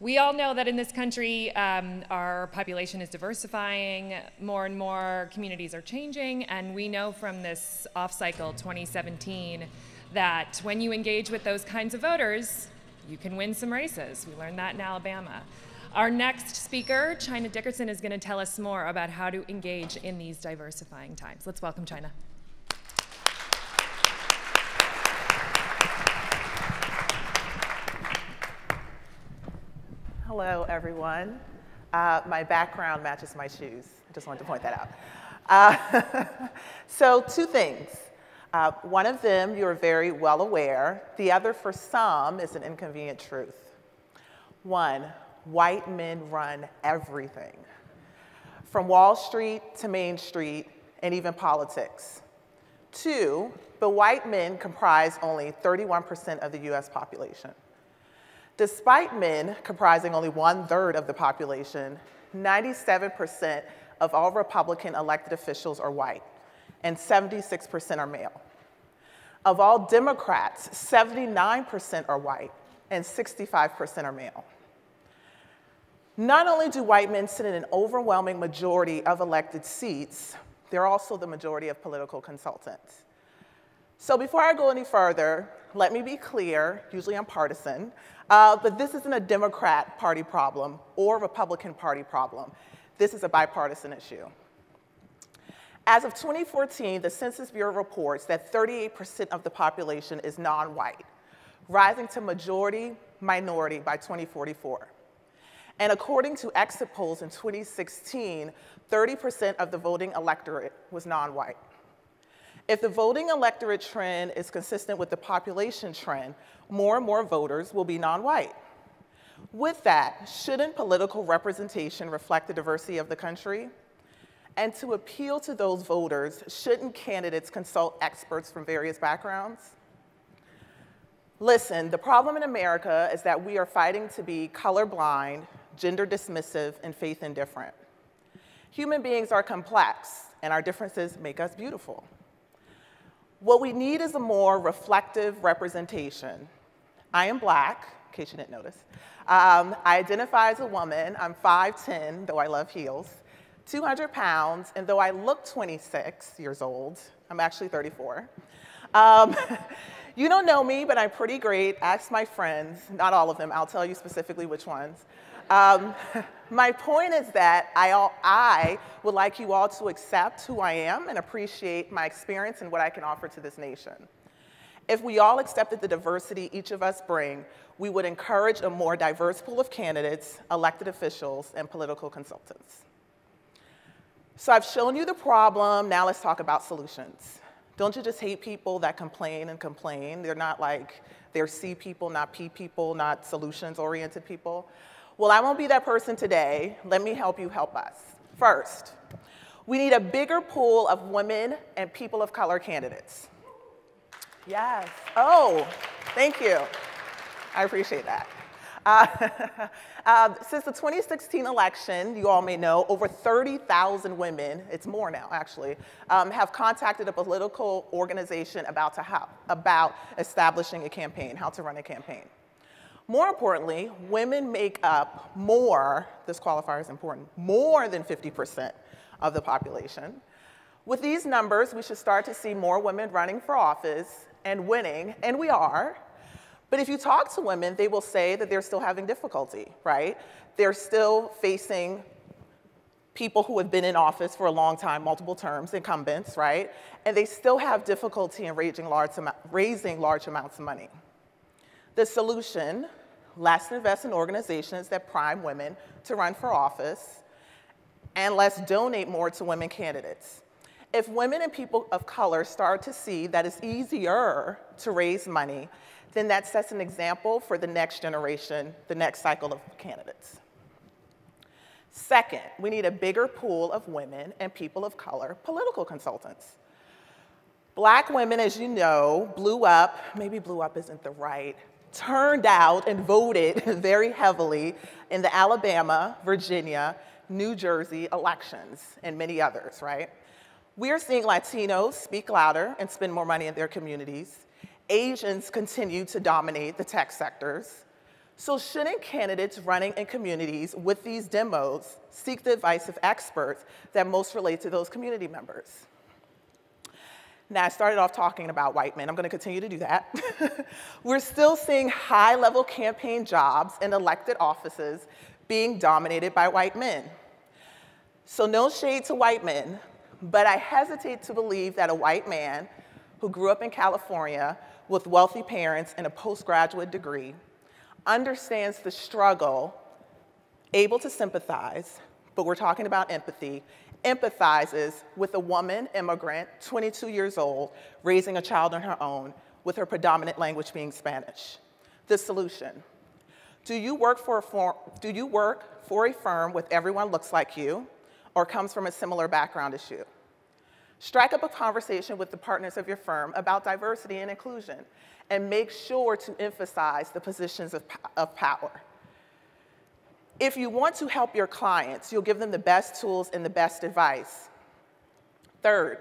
We all know that in this country, um, our population is diversifying, more and more communities are changing, and we know from this off cycle 2017 that when you engage with those kinds of voters, you can win some races. We learned that in Alabama. Our next speaker, China Dickerson, is going to tell us more about how to engage in these diversifying times. Let's welcome China. Hello, everyone. Uh, my background matches my shoes. I just wanted to point that out. Uh, so, two things. Uh, one of them you're very well aware, the other, for some, is an inconvenient truth. One, white men run everything, from Wall Street to Main Street and even politics. Two, the white men comprise only 31% of the US population. Despite men comprising only one third of the population, 97% of all Republican elected officials are white, and 76% are male. Of all Democrats, 79% are white, and 65% are male. Not only do white men sit in an overwhelming majority of elected seats, they're also the majority of political consultants. So before I go any further, let me be clear, usually I'm partisan, uh, but this isn't a Democrat Party problem or Republican Party problem. This is a bipartisan issue. As of 2014, the Census Bureau reports that 38% of the population is non-white, rising to majority minority by 2044. And according to exit polls in 2016, 30% of the voting electorate was non-white. If the voting electorate trend is consistent with the population trend, more and more voters will be non-white. With that, shouldn't political representation reflect the diversity of the country? And to appeal to those voters, shouldn't candidates consult experts from various backgrounds? Listen, the problem in America is that we are fighting to be colorblind gender dismissive, and faith indifferent. Human beings are complex, and our differences make us beautiful. What we need is a more reflective representation. I am black, in case you didn't notice. Um, I identify as a woman. I'm 5'10", though I love heels, 200 pounds, and though I look 26 years old, I'm actually 34. Um, you don't know me, but I'm pretty great. Ask my friends, not all of them, I'll tell you specifically which ones. Um, my point is that I, I would like you all to accept who I am and appreciate my experience and what I can offer to this nation. If we all accepted the diversity each of us bring, we would encourage a more diverse pool of candidates, elected officials, and political consultants. So I've shown you the problem, now let's talk about solutions. Don't you just hate people that complain and complain? They're not like, they're C people, not P people, not solutions-oriented people. Well, I won't be that person today. Let me help you help us. First, we need a bigger pool of women and people of color candidates. Yes. Oh, thank you. I appreciate that. Uh, uh, since the 2016 election, you all may know, over 30,000 women, it's more now actually, um, have contacted a political organization about, to how, about establishing a campaign, how to run a campaign. More importantly, women make up more, this qualifier is important, more than 50% of the population. With these numbers, we should start to see more women running for office and winning, and we are. But if you talk to women, they will say that they're still having difficulty, right? They're still facing people who have been in office for a long time, multiple terms, incumbents, right? And they still have difficulty in raising large, raising large amounts of money. The solution let's invest in organizations that prime women to run for office, and let's donate more to women candidates. If women and people of color start to see that it's easier to raise money, then that sets an example for the next generation, the next cycle of candidates. Second, we need a bigger pool of women and people of color political consultants. Black women, as you know, blew up, maybe blew up isn't the right, turned out and voted very heavily in the Alabama, Virginia, New Jersey elections, and many others, right? We're seeing Latinos speak louder and spend more money in their communities. Asians continue to dominate the tech sectors. So shouldn't candidates running in communities with these demos seek the advice of experts that most relate to those community members? Now, I started off talking about white men. I'm going to continue to do that. We're still seeing high level campaign jobs and elected offices being dominated by white men. So, no shade to white men, but I hesitate to believe that a white man who grew up in California with wealthy parents and a postgraduate degree understands the struggle, able to sympathize, but we're talking about empathy, empathizes with a woman immigrant, 22 years old, raising a child on her own, with her predominant language being Spanish. The solution. Do you work for a, for, do you work for a firm with everyone looks like you? or comes from a similar background as you. Strike up a conversation with the partners of your firm about diversity and inclusion, and make sure to emphasize the positions of, of power. If you want to help your clients, you'll give them the best tools and the best advice. Third,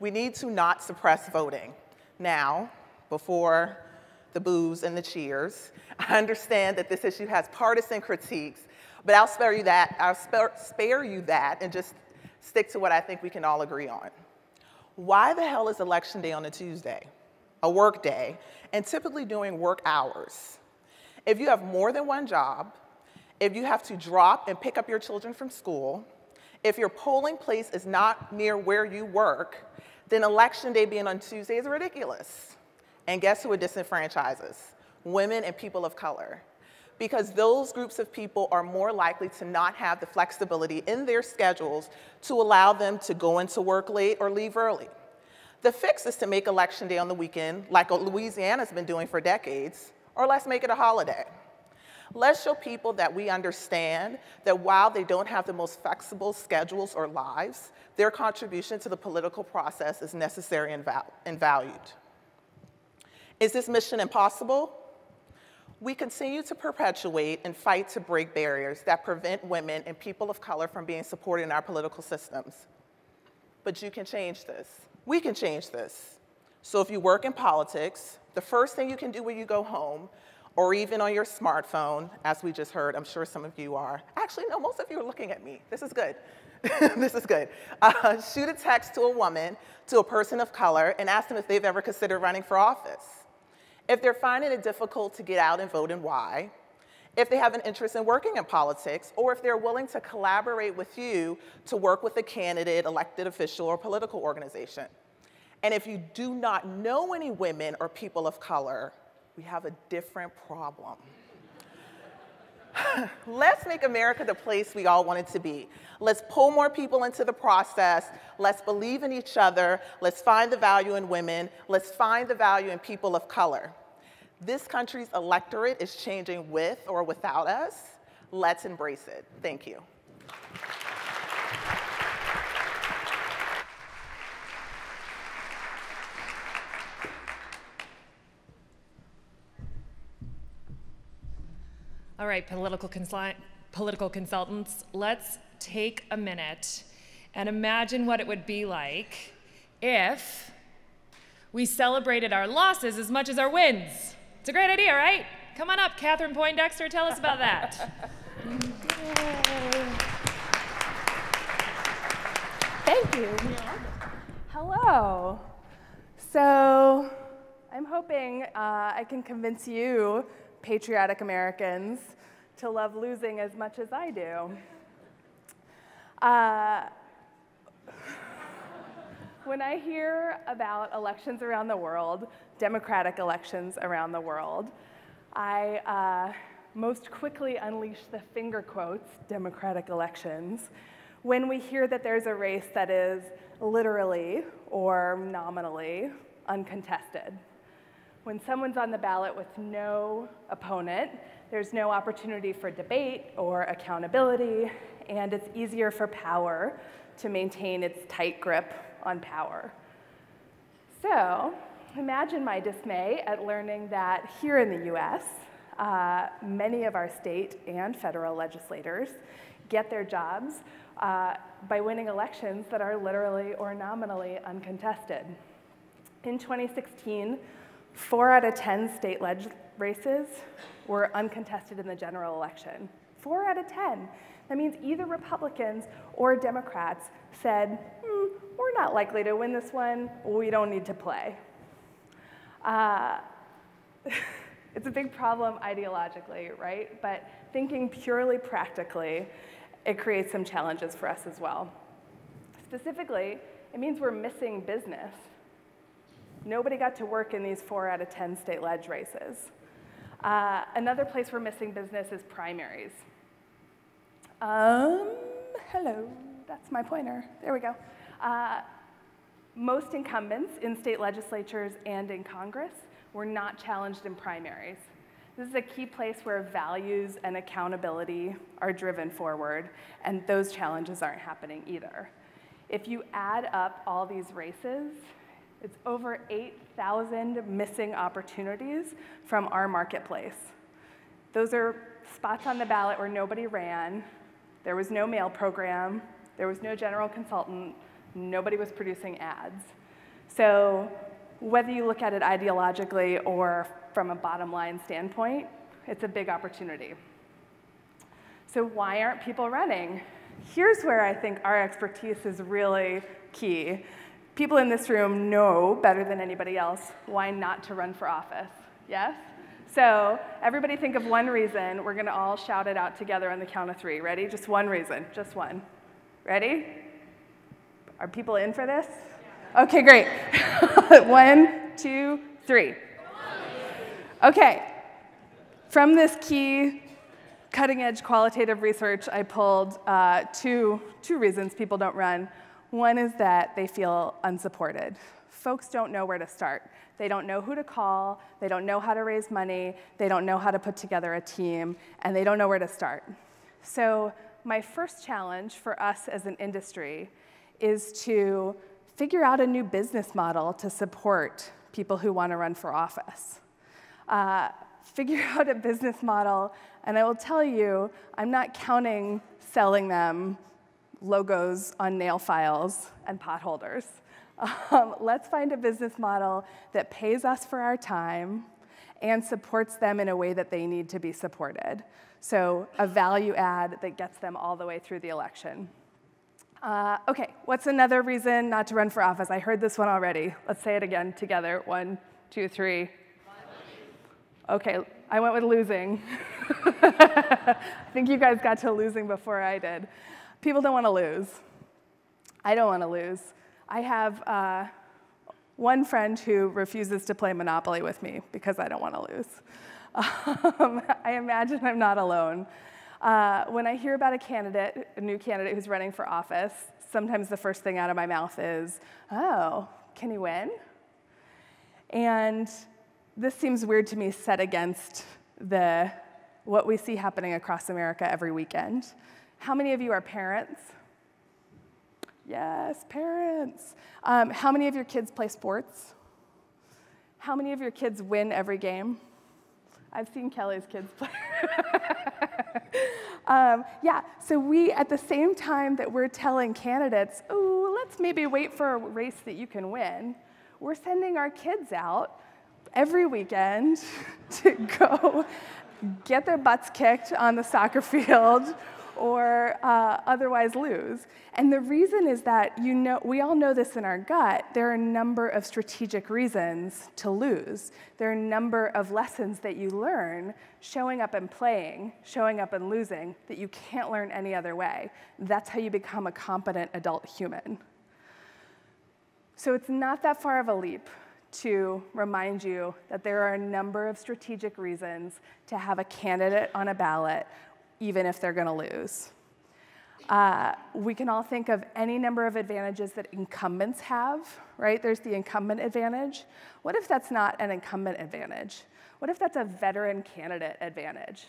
we need to not suppress voting. Now, before the boos and the cheers, I understand that this issue has partisan critiques, but I'll spare you that. I'll spare, spare you that and just stick to what I think we can all agree on. Why the hell is election day on a Tuesday, a work day, and typically doing work hours? If you have more than one job, if you have to drop and pick up your children from school, if your polling place is not near where you work, then election day being on Tuesday is ridiculous. And guess who it disenfranchises? Women and people of color because those groups of people are more likely to not have the flexibility in their schedules to allow them to go into work late or leave early. The fix is to make election day on the weekend, like Louisiana's been doing for decades, or let's make it a holiday. Let's show people that we understand that while they don't have the most flexible schedules or lives, their contribution to the political process is necessary and, val and valued. Is this mission impossible? We continue to perpetuate and fight to break barriers that prevent women and people of color from being supported in our political systems. But you can change this. We can change this. So if you work in politics, the first thing you can do when you go home, or even on your smartphone, as we just heard, I'm sure some of you are. Actually, no, most of you are looking at me. This is good. this is good. Uh, shoot a text to a woman, to a person of color, and ask them if they've ever considered running for office if they're finding it difficult to get out and vote and why, if they have an interest in working in politics, or if they're willing to collaborate with you to work with a candidate, elected official, or political organization. And if you do not know any women or people of color, we have a different problem. Let's make America the place we all want it to be. Let's pull more people into the process. Let's believe in each other. Let's find the value in women. Let's find the value in people of color. This country's electorate is changing with or without us. Let's embrace it. Thank you. All right, political, political consultants, let's take a minute and imagine what it would be like if we celebrated our losses as much as our wins. It's a great idea, right? Come on up, Catherine Poindexter, tell us about that. Thank you. Hello. So, I'm hoping uh, I can convince you, patriotic Americans, to love losing as much as I do. Uh, when I hear about elections around the world, democratic elections around the world, I uh, most quickly unleash the finger quotes, democratic elections, when we hear that there's a race that is literally or nominally uncontested. When someone's on the ballot with no opponent, there's no opportunity for debate or accountability, and it's easier for power to maintain its tight grip on power. So, imagine my dismay at learning that here in the US, uh, many of our state and federal legislators get their jobs uh, by winning elections that are literally or nominally uncontested. In 2016, four out of 10 state led races were uncontested in the general election. Four out of 10. That means either Republicans or Democrats said, hmm, we're not likely to win this one, we don't need to play. Uh, it's a big problem ideologically, right? But thinking purely practically, it creates some challenges for us as well. Specifically, it means we're missing business. Nobody got to work in these four out of 10 state ledge races. Uh, another place we're missing business is primaries. Um, hello, that's my pointer. There we go. Uh, most incumbents in state legislatures and in Congress were not challenged in primaries. This is a key place where values and accountability are driven forward, and those challenges aren't happening either. If you add up all these races, it's over 8,000 missing opportunities from our marketplace. Those are spots on the ballot where nobody ran, there was no mail program, there was no general consultant, nobody was producing ads. So whether you look at it ideologically or from a bottom line standpoint, it's a big opportunity. So why aren't people running? Here's where I think our expertise is really key. People in this room know better than anybody else why not to run for office, yes? So everybody think of one reason. We're gonna all shout it out together on the count of three. Ready? Just one reason, just one. Ready? Are people in for this? Okay, great. one, two, three. Okay, from this key cutting edge qualitative research, I pulled uh, two, two reasons people don't run. One is that they feel unsupported. Folks don't know where to start. They don't know who to call, they don't know how to raise money, they don't know how to put together a team, and they don't know where to start. So, my first challenge for us as an industry is to figure out a new business model to support people who want to run for office uh, figure out a business model, and I will tell you, I'm not counting selling them logos on nail files and potholders. Um, let's find a business model that pays us for our time and supports them in a way that they need to be supported. So a value add that gets them all the way through the election. Uh, okay, what's another reason not to run for office? I heard this one already. Let's say it again together. One, two, three. Okay, I went with losing. I think you guys got to losing before I did. People don't want to lose. I don't want to lose. I have uh, one friend who refuses to play Monopoly with me because I don't want to lose. Um, I imagine I'm not alone. Uh, when I hear about a candidate, a new candidate who's running for office, sometimes the first thing out of my mouth is, oh, can he win? And this seems weird to me set against the, what we see happening across America every weekend. How many of you are parents? Yes, parents. Um, how many of your kids play sports? How many of your kids win every game? I've seen Kelly's kids play. um, yeah, so we, at the same time that we're telling candidates, oh, let's maybe wait for a race that you can win, we're sending our kids out every weekend to go get their butts kicked on the soccer field or uh, otherwise lose. And the reason is that you know, we all know this in our gut. There are a number of strategic reasons to lose. There are a number of lessons that you learn showing up and playing, showing up and losing that you can't learn any other way. That's how you become a competent adult human. So it's not that far of a leap to remind you that there are a number of strategic reasons to have a candidate on a ballot, even if they're going to lose. Uh, we can all think of any number of advantages that incumbents have, right? There's the incumbent advantage. What if that's not an incumbent advantage? What if that's a veteran candidate advantage?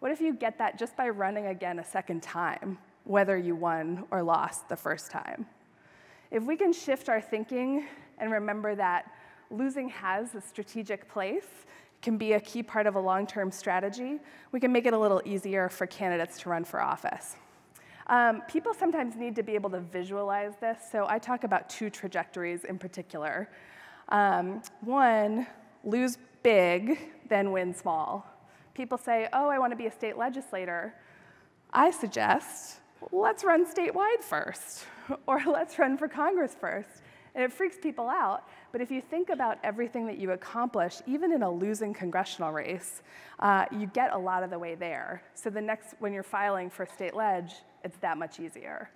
What if you get that just by running again a second time, whether you won or lost the first time? If we can shift our thinking and remember that losing has a strategic place, can be a key part of a long-term strategy, we can make it a little easier for candidates to run for office. Um, people sometimes need to be able to visualize this, so I talk about two trajectories in particular. Um, one, lose big, then win small. People say, oh, I want to be a state legislator. I suggest, let's run statewide first, or let's run for Congress first. And it freaks people out. But if you think about everything that you accomplish, even in a losing congressional race, uh, you get a lot of the way there. So the next, when you're filing for state ledge, it's that much easier.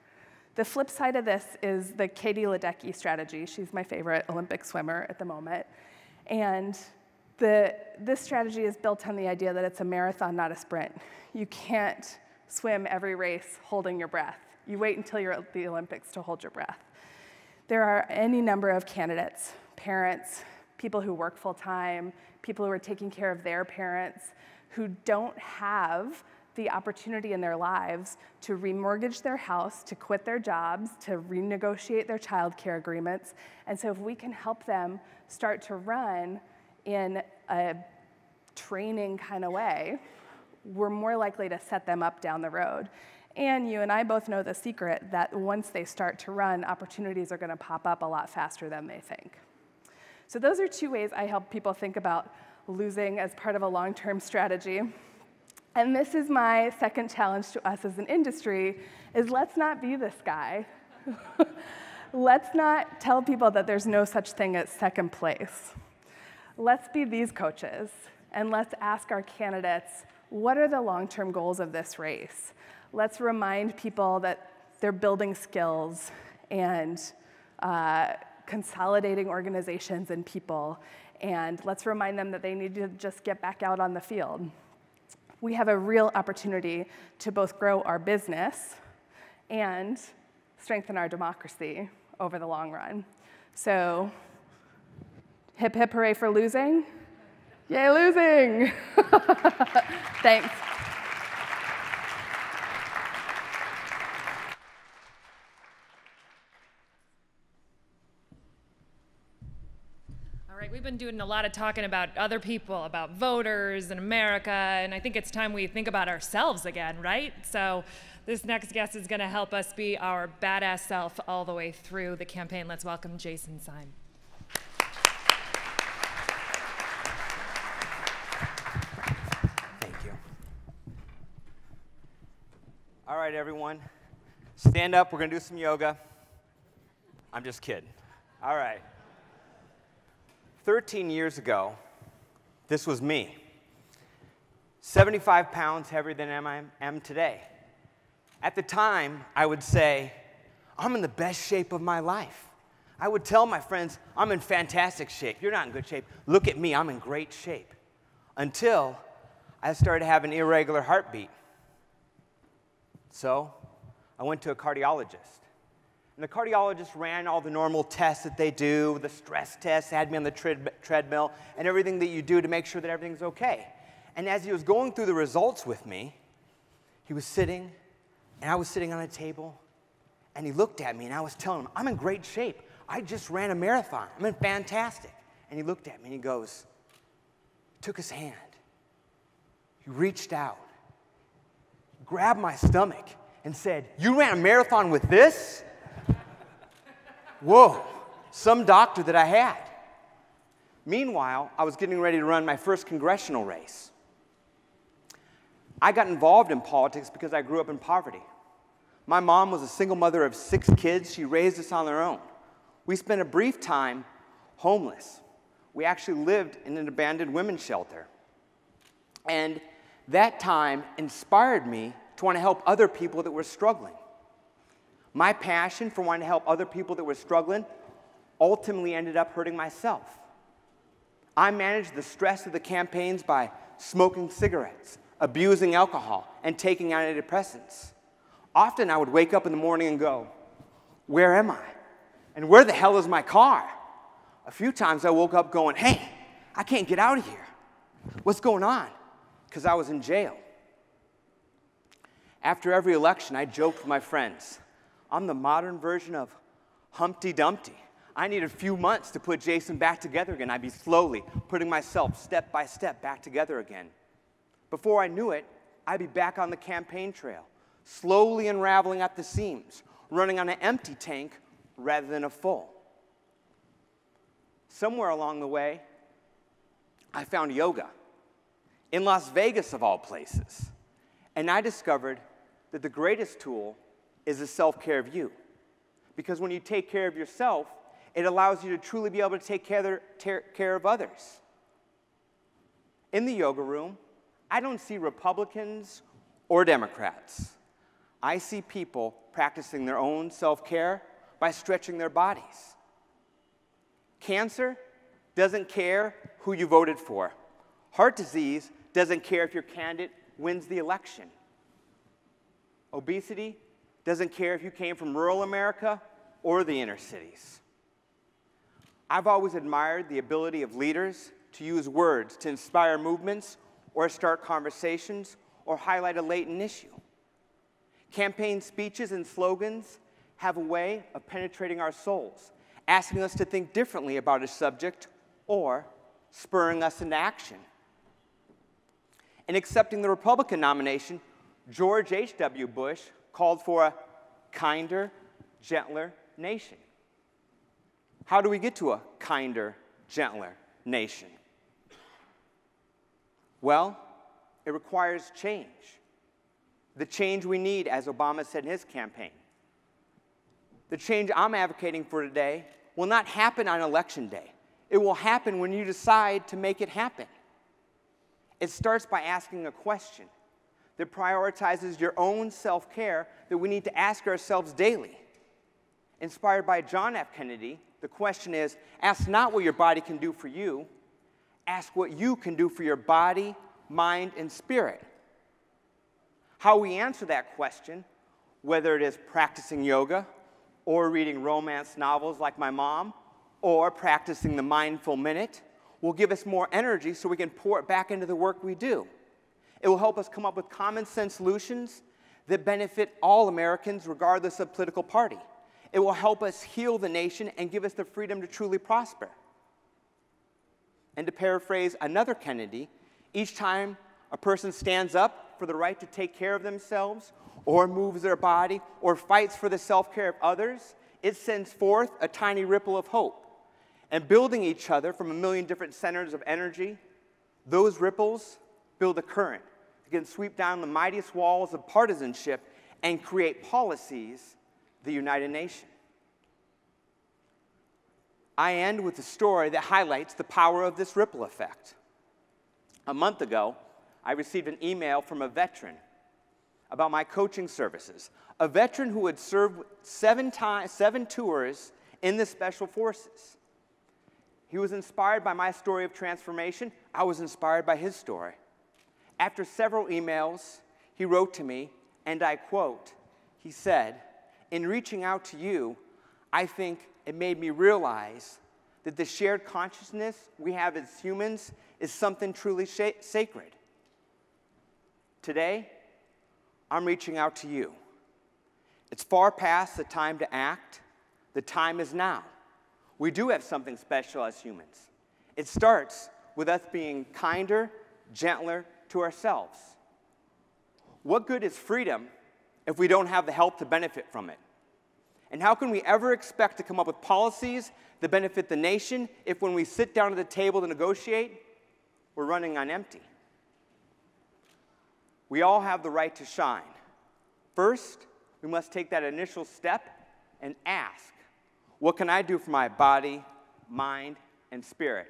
The flip side of this is the Katie Ledecky strategy. She's my favorite Olympic swimmer at the moment. And the, this strategy is built on the idea that it's a marathon, not a sprint. You can't swim every race holding your breath. You wait until you're at the Olympics to hold your breath. There are any number of candidates, parents, people who work full time, people who are taking care of their parents, who don't have the opportunity in their lives to remortgage their house, to quit their jobs, to renegotiate their child care agreements. And so if we can help them start to run in a training kind of way, we're more likely to set them up down the road. And you and I both know the secret that once they start to run, opportunities are going to pop up a lot faster than they think. So those are two ways I help people think about losing as part of a long-term strategy. And this is my second challenge to us as an industry is let's not be this guy. let's not tell people that there's no such thing as second place. Let's be these coaches and let's ask our candidates, what are the long-term goals of this race? let's remind people that they're building skills and uh, consolidating organizations and people. And let's remind them that they need to just get back out on the field. We have a real opportunity to both grow our business and strengthen our democracy over the long run. So, hip hip hooray for losing. Yay, losing! Thanks. All right, we've been doing a lot of talking about other people, about voters and America, and I think it's time we think about ourselves again, right? So this next guest is going to help us be our badass self all the way through the campaign. Let's welcome Jason Syme. Thank you. All right, everyone. Stand up. We're going to do some yoga. I'm just kidding. All right. 13 years ago, this was me. 75 pounds heavier than I am today. At the time, I would say, I'm in the best shape of my life. I would tell my friends, I'm in fantastic shape. You're not in good shape. Look at me, I'm in great shape. Until I started having irregular heartbeat. So I went to a cardiologist. And the cardiologist ran all the normal tests that they do, the stress tests, had me on the tread treadmill, and everything that you do to make sure that everything's okay. And as he was going through the results with me, he was sitting, and I was sitting on a table, and he looked at me, and I was telling him, I'm in great shape. I just ran a marathon. I'm in fantastic. And he looked at me, and he goes, took his hand, he reached out, grabbed my stomach, and said, You ran a marathon with this? whoa, some doctor that I had. Meanwhile, I was getting ready to run my first congressional race. I got involved in politics because I grew up in poverty. My mom was a single mother of six kids. She raised us on her own. We spent a brief time homeless. We actually lived in an abandoned women's shelter. And that time inspired me to want to help other people that were struggling. My passion for wanting to help other people that were struggling ultimately ended up hurting myself. I managed the stress of the campaigns by smoking cigarettes, abusing alcohol, and taking antidepressants. Often I would wake up in the morning and go, Where am I? And where the hell is my car? A few times I woke up going, Hey, I can't get out of here. What's going on? Because I was in jail. After every election, I joked with my friends I'm the modern version of Humpty Dumpty. I need a few months to put Jason back together again. I'd be slowly putting myself step by step back together again. Before I knew it, I'd be back on the campaign trail, slowly unraveling at the seams, running on an empty tank rather than a full. Somewhere along the way, I found yoga in Las Vegas, of all places. And I discovered that the greatest tool is the self care of you. Because when you take care of yourself, it allows you to truly be able to take care, care of others. In the yoga room, I don't see Republicans or Democrats. I see people practicing their own self care by stretching their bodies. Cancer doesn't care who you voted for, heart disease doesn't care if your candidate wins the election. Obesity doesn't care if you came from rural America or the inner cities. I've always admired the ability of leaders to use words to inspire movements or start conversations or highlight a latent issue. Campaign speeches and slogans have a way of penetrating our souls, asking us to think differently about a subject or spurring us into action. In accepting the Republican nomination, George H.W. Bush called for a kinder, gentler nation. How do we get to a kinder, gentler nation? Well, it requires change. The change we need, as Obama said in his campaign. The change I'm advocating for today will not happen on election day. It will happen when you decide to make it happen. It starts by asking a question that prioritizes your own self care that we need to ask ourselves daily. Inspired by John F. Kennedy, the question is ask not what your body can do for you, ask what you can do for your body, mind, and spirit. How we answer that question, whether it is practicing yoga, or reading romance novels like my mom, or practicing the mindful minute, will give us more energy so we can pour it back into the work we do. It will help us come up with common sense solutions that benefit all Americans, regardless of political party. It will help us heal the nation and give us the freedom to truly prosper. And to paraphrase another Kennedy, each time a person stands up for the right to take care of themselves, or moves their body, or fights for the self care of others, it sends forth a tiny ripple of hope. And building each other from a million different centers of energy, those ripples build a current can sweep down the mightiest walls of partisanship and create policies the United Nation. I end with a story that highlights the power of this ripple effect. A month ago, I received an email from a veteran about my coaching services, a veteran who had served seven, times, seven tours in the Special Forces. He was inspired by my story of transformation. I was inspired by his story. After several emails, he wrote to me, and I quote, he said, In reaching out to you, I think it made me realize that the shared consciousness we have as humans is something truly sacred. Today, I'm reaching out to you. It's far past the time to act, the time is now. We do have something special as humans. It starts with us being kinder, gentler to ourselves. What good is freedom if we don't have the help to benefit from it? And how can we ever expect to come up with policies that benefit the nation if when we sit down at the table to negotiate, we're running on empty? We all have the right to shine. First, we must take that initial step and ask, what can I do for my body, mind, and spirit?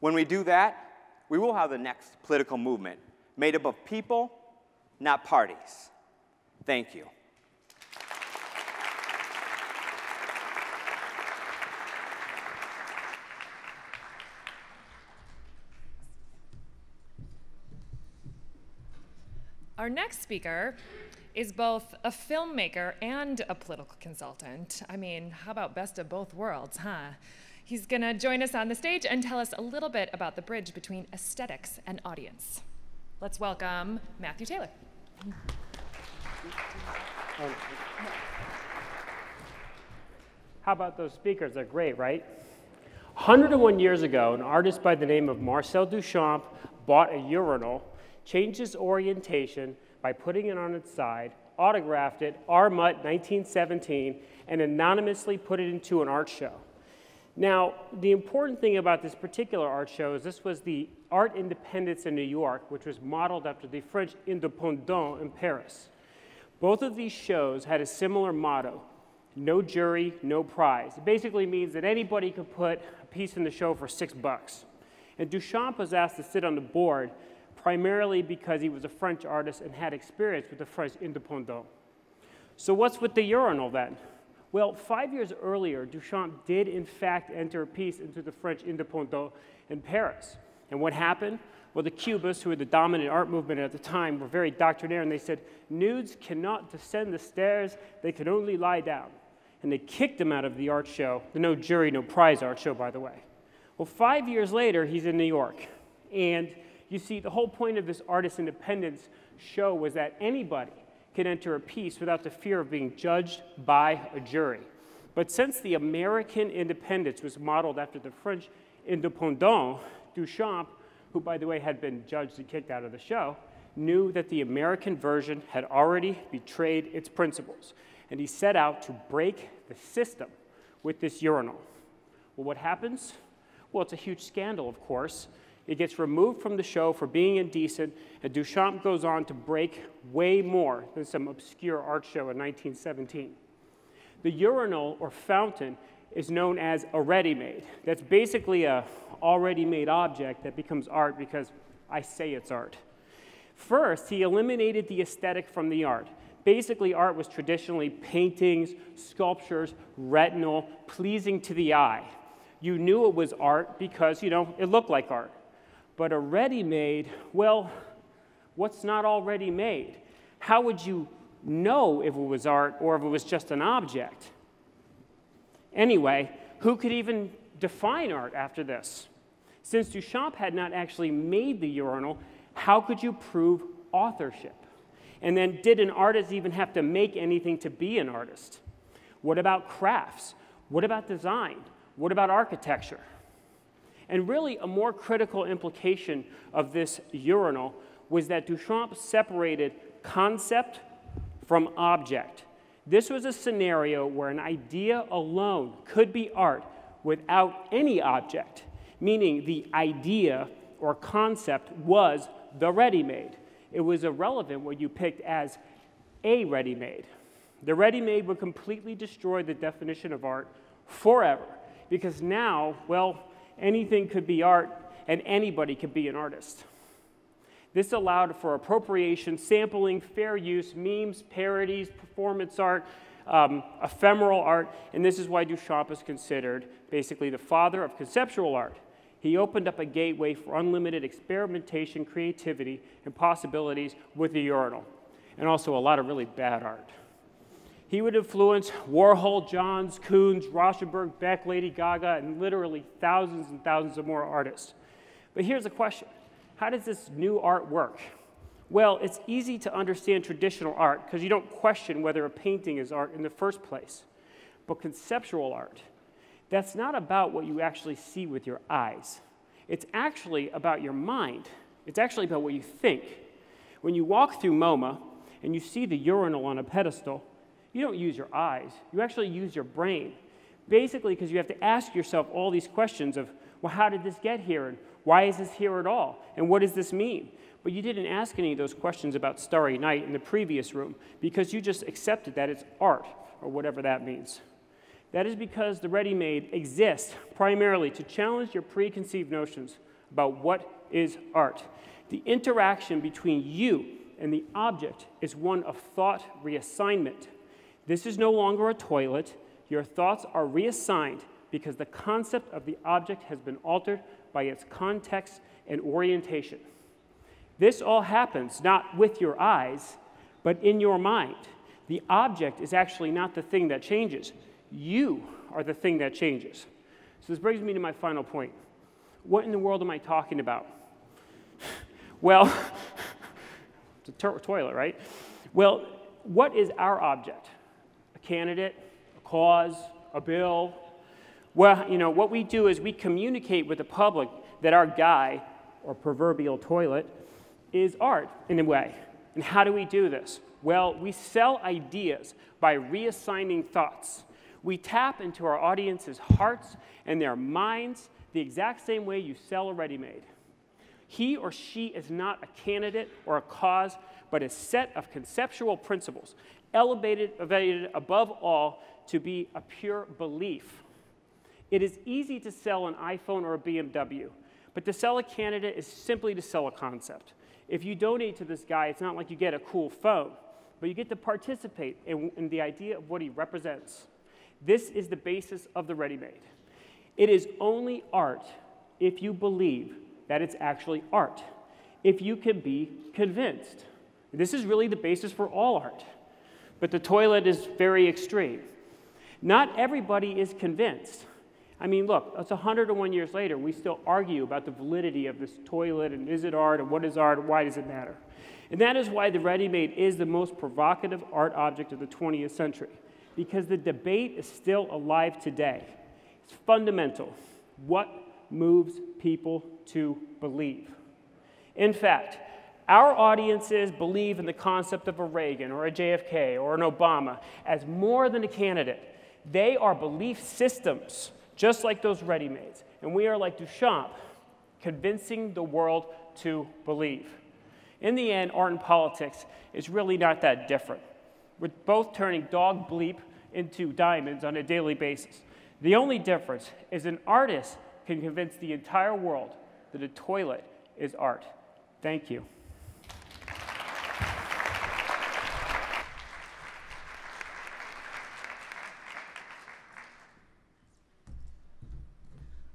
When we do that, we will have the next political movement made up of people, not parties. Thank you. Our next speaker is both a filmmaker and a political consultant. I mean, how about best of both worlds, huh? He's going to join us on the stage and tell us a little bit about the bridge between aesthetics and audience. Let's welcome Matthew Taylor. How about those speakers? They're great, right? 101 years ago, an artist by the name of Marcel Duchamp bought a urinal, changed its orientation by putting it on its side, autographed it, R. Mutt 1917, and anonymously put it into an art show. Now, the important thing about this particular art show is this was the Art Independence in New York, which was modeled after the French Indépendance in Paris. Both of these shows had a similar motto, no jury, no prize. It basically means that anybody could put a piece in the show for six bucks. And Duchamp was asked to sit on the board primarily because he was a French artist and had experience with the French Indépendance. So what's with the urinal then? Well, five years earlier, Duchamp did in fact enter a piece into the French Indépendance in Paris. And what happened? Well, the Cubists, who were the dominant art movement at the time, were very doctrinaire, and they said, nudes cannot descend the stairs, they can only lie down. And they kicked him out of the art show, the no jury, no prize art show, by the way. Well, five years later, he's in New York. And you see, the whole point of this artist independence show was that anybody could enter a piece without the fear of being judged by a jury. But since the American independence was modeled after the French indépendance, Duchamp, who by the way had been judged and kicked out of the show, knew that the American version had already betrayed its principles, and he set out to break the system with this urinal. Well, what happens? Well, it's a huge scandal, of course, it gets removed from the show for being indecent, and Duchamp goes on to break way more than some obscure art show in 1917. The urinal or fountain is known as a ready-made. That's basically a already made object that becomes art because I say it's art. First, he eliminated the aesthetic from the art. Basically, art was traditionally paintings, sculptures, retinal, pleasing to the eye. You knew it was art because, you know, it looked like art. But a ready made, well, what's not already made? How would you know if it was art or if it was just an object? Anyway, who could even define art after this? Since Duchamp had not actually made the urinal, how could you prove authorship? And then, did an artist even have to make anything to be an artist? What about crafts? What about design? What about architecture? And really, a more critical implication of this urinal was that Duchamp separated concept from object. This was a scenario where an idea alone could be art without any object, meaning the idea or concept was the ready made. It was irrelevant what you picked as a ready made. The ready made would completely destroy the definition of art forever because now, well, anything could be art and anybody could be an artist. This allowed for appropriation, sampling, fair use, memes, parodies, performance art, um, ephemeral art, and this is why Duchamp is considered basically the father of conceptual art. He opened up a gateway for unlimited experimentation, creativity, and possibilities with the urinal, and also a lot of really bad art. He would influence Warhol, Johns, Koons, Rauschenberg, Beck, Lady Gaga, and literally thousands and thousands of more artists. But here's the question How does this new art work? Well, it's easy to understand traditional art because you don't question whether a painting is art in the first place. But conceptual art, that's not about what you actually see with your eyes. It's actually about your mind. It's actually about what you think. When you walk through MoMA and you see the urinal on a pedestal, you don't use your eyes, you actually use your brain. Basically, because you have to ask yourself all these questions of, well, how did this get here? And why is this here at all? And what does this mean? But you didn't ask any of those questions about Starry Night in the previous room because you just accepted that it's art, or whatever that means. That is because the ready made exists primarily to challenge your preconceived notions about what is art. The interaction between you and the object is one of thought reassignment. This is no longer a toilet. Your thoughts are reassigned because the concept of the object has been altered by its context and orientation. This all happens not with your eyes, But in your mind, the object is actually not the thing that changes. You are the thing that changes. So this brings me to my final point. What in the world am I talking about? well, it's a to toilet, right? Well, what is our object? Candidate, a cause, a bill? Well, you know, what we do is we communicate with the public that our guy or proverbial toilet is art in a way. And how do we do this? Well, we sell ideas by reassigning thoughts. We tap into our audience's hearts and their minds the exact same way you sell a ready made. He or she is not a candidate or a cause, but a set of conceptual principles, elevated, elevated above all to be a pure belief. It is easy to sell an iPhone or a BMW, but to sell a candidate is simply to sell a concept. If you donate to this guy, it's not like you get a cool phone, but you get to participate in, in the idea of what he represents. This is the basis of the ready made. It is only art if you believe that it's actually art, if you can be convinced. This is really the basis for all art. But the toilet is very extreme. Not everybody is convinced. I mean, look, it's 101 years later, we still argue about the validity of this toilet and is it art and what is art and why does it matter? And that is why the ready made is the most provocative art object of the 20th century, because the debate is still alive today. It's fundamental. What moves people to believe? In fact, our audiences believe in the concept of a Reagan or a JFK or an Obama as more than a candidate. They are belief systems, just like those ready mades. And we are like Duchamp, convincing the world to believe. In the end, art and politics is really not that different. We're both turning dog bleep into diamonds on a daily basis. The only difference is an artist can convince the entire world that a toilet is art. Thank you.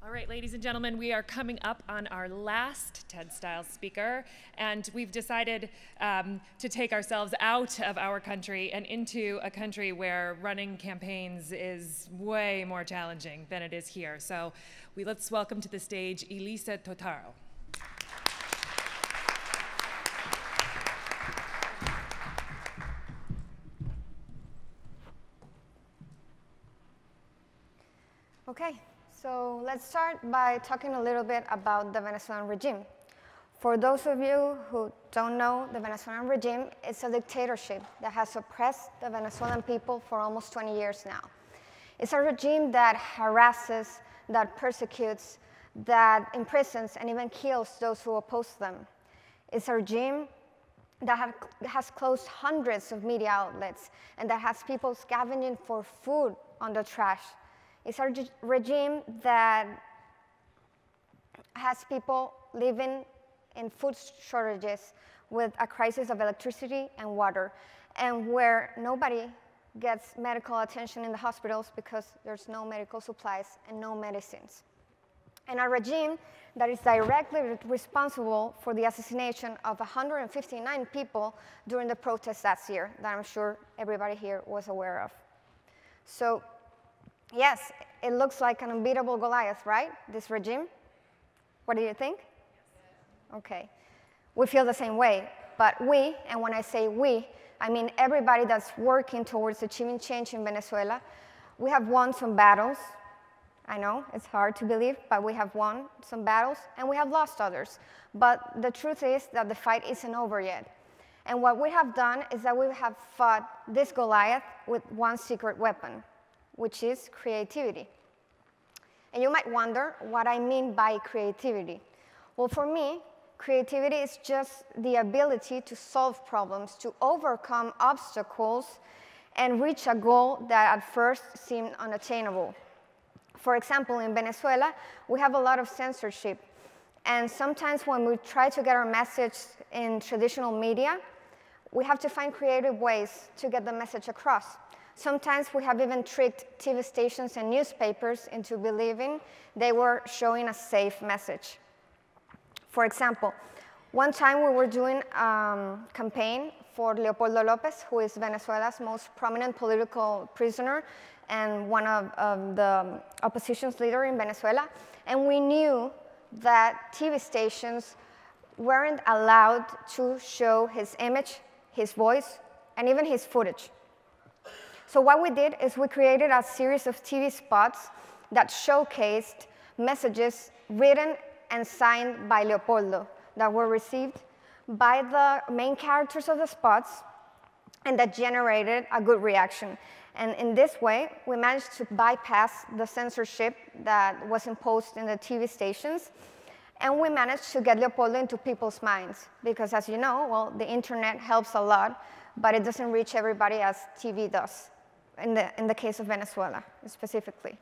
All right, ladies and gentlemen, we are coming up on our last TED Style speaker, and we've decided um, to take ourselves out of our country and into a country where running campaigns is way more challenging than it is here. So we let's welcome to the stage Elisa Totaro. Okay, so let's start by talking a little bit about the Venezuelan regime. For those of you who don't know, the Venezuelan regime is a dictatorship that has oppressed the Venezuelan people for almost 20 years now. It's a regime that harasses, that persecutes, that imprisons and even kills those who oppose them. It's a regime that has closed hundreds of media outlets and that has people scavenging for food on the trash it's a regime that has people living in food shortages with a crisis of electricity and water, and where nobody gets medical attention in the hospitals because there's no medical supplies and no medicines. And a regime that is directly responsible for the assassination of 159 people during the protests last year that I'm sure everybody here was aware of. So Yes, it looks like an unbeatable Goliath, right? This regime. What do you think? Okay. We feel the same way, but we, and when I say we, I mean everybody that's working towards achieving change in Venezuela, we have won some battles. I know it's hard to believe, but we have won some battles and we have lost others. But the truth is that the fight isn't over yet. And what we have done is that we have fought this Goliath with one secret weapon, which is creativity. And you might wonder what I mean by creativity. Well, for me, creativity is just the ability to solve problems, to overcome obstacles, and reach a goal that at first seemed unattainable. For example, in Venezuela, we have a lot of censorship. And sometimes when we try to get our message in traditional media, we have to find creative ways to get the message across. Sometimes we have even tricked TV stations and newspapers into believing they were showing a safe message. For example, One time we were doing a um, campaign for Leopoldo Lopez, who is Venezuela's most prominent political prisoner and one of, of the opposition's leader in Venezuela. And we knew that TV stations weren't allowed to show his image, his voice, and even his footage. So what we did is we created a series of TV spots that showcased messages written and signed by Leopoldo that were received by the main characters of the spots and that generated a good reaction. And in this way, we managed to bypass the censorship that was imposed in the TV stations. And we managed to get Leopoldo into people's minds. Because as you know, well, the internet helps a lot, but it doesn't reach everybody as TV does, in the, in the case of Venezuela specifically.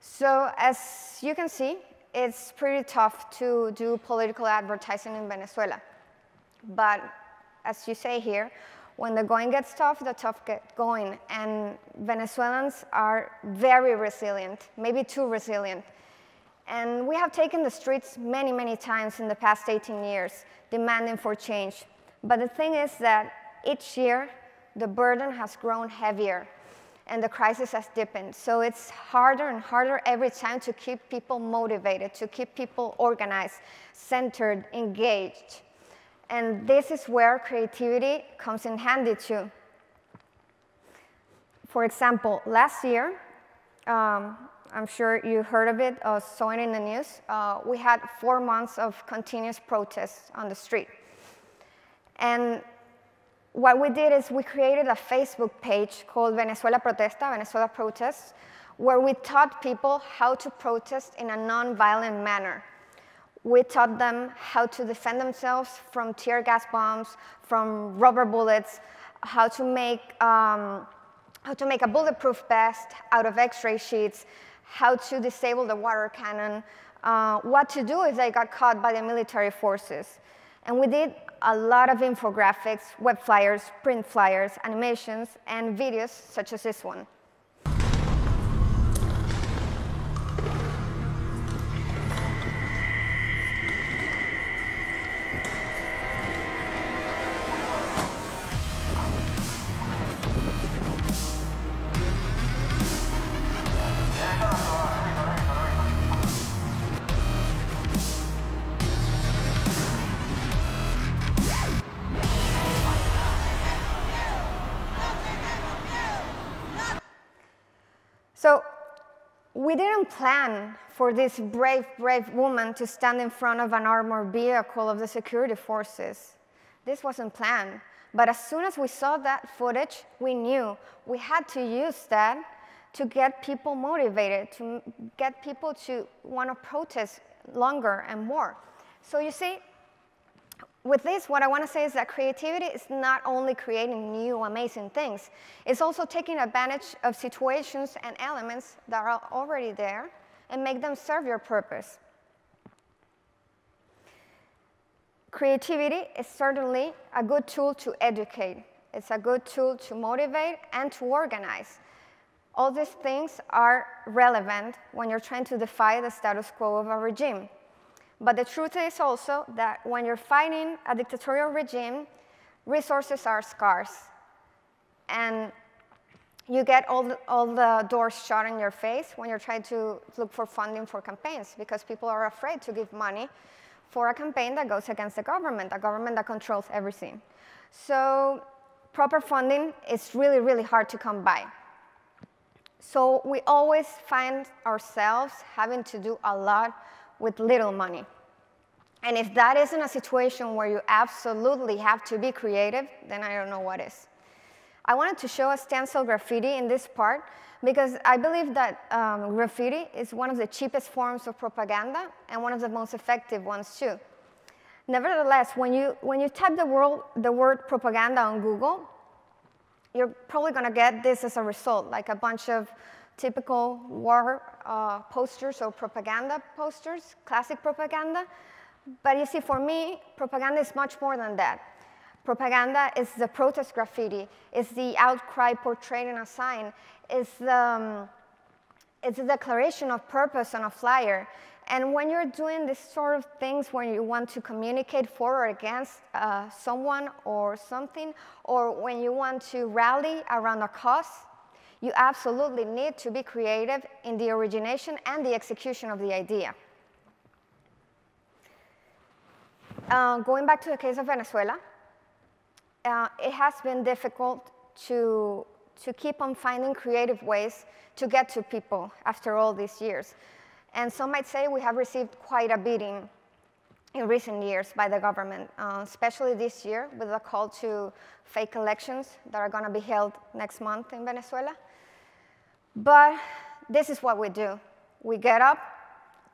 So as you can see, it's pretty tough to do political advertising in Venezuela. But as you say here, when the going gets tough, the tough get going. And Venezuelans are very resilient, maybe too resilient. And we have taken the streets many, many times in the past 18 years, demanding for change. But the thing is that each year, the burden has grown heavier and the crisis has deepened. So it's harder and harder every time to keep people motivated, to keep people organized, centered, engaged. And this is where creativity comes in handy too. For example, last year, um, I'm sure you heard of it or saw it in the news, uh, we had four months of continuous protests on the street. And what we did is we created a Facebook page called Venezuela Protesta, Venezuela Protests, where we taught people how to protest in a non-violent manner. We taught them how to defend themselves from tear gas bombs, from rubber bullets, how to make, um, how to make a bulletproof vest out of x-ray sheets, how to disable the water cannon, uh, what to do if they got caught by the military forces. And we did a lot of infographics, web flyers, print flyers, animations, and videos such as this one. We didn't plan for this brave, brave woman to stand in front of an armored vehicle of the security forces. This wasn't planned. But as soon as we saw that footage, we knew we had to use that to get people motivated, to get people to want to protest longer and more. So you see, with this, what I want to say is that creativity is not only creating new, amazing things, it's also taking advantage of situations and elements that are already there and make them serve your purpose. Creativity is certainly a good tool to educate. It's a good tool to motivate and to organize. All these things are relevant when you're trying to defy the status quo of a regime. But the truth is also that when you're fighting a dictatorial regime, resources are scarce. And you get all the, all the doors shut in your face when you're trying to look for funding for campaigns because people are afraid to give money for a campaign that goes against the government, a government that controls everything. So proper funding is really, really hard to come by. So we always find ourselves having to do a lot with little money. And if that isn't a situation where you absolutely have to be creative, then I don't know what is. I wanted to show a stencil graffiti in this part because I believe that um, graffiti is one of the cheapest forms of propaganda and one of the most effective ones too. Nevertheless, when you, when you type the word, the word propaganda on Google, you're probably going to get this as a result, like a bunch of typical war uh, posters or propaganda posters, classic propaganda. But you see, for me, propaganda is much more than that. Propaganda is the protest graffiti, it's the outcry portrayed in a sign, it's the, um, it's the declaration of purpose on a flyer, And when you're doing this sort of things, when you want to communicate for or against uh, someone or something, or when you want to rally around a cause, you absolutely need to be creative in the origination and the execution of the idea. Uh, going back to the case of Venezuela, uh, it has been difficult to, to keep on finding creative ways to get to people after all these years. And some might say we have received quite a beating in recent years by the government, uh, especially this year with the call to fake elections that are going to be held next month in Venezuela. But this is what we do. We get up,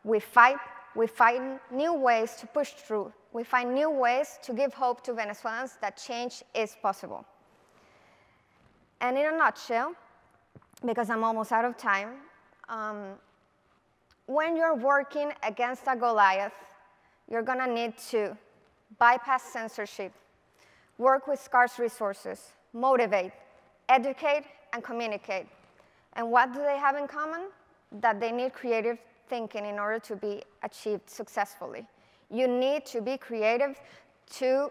we fight, we find new ways to push through. We find new ways to give hope to Venezuelans that change is possible. And in a nutshell, because I'm almost out of time, um, when you're working against a Goliath, you're going to need to bypass censorship, work with scarce resources, motivate, educate, and communicate. And what do they have in common? That they need creative thinking in order to be achieved successfully. You need to be creative to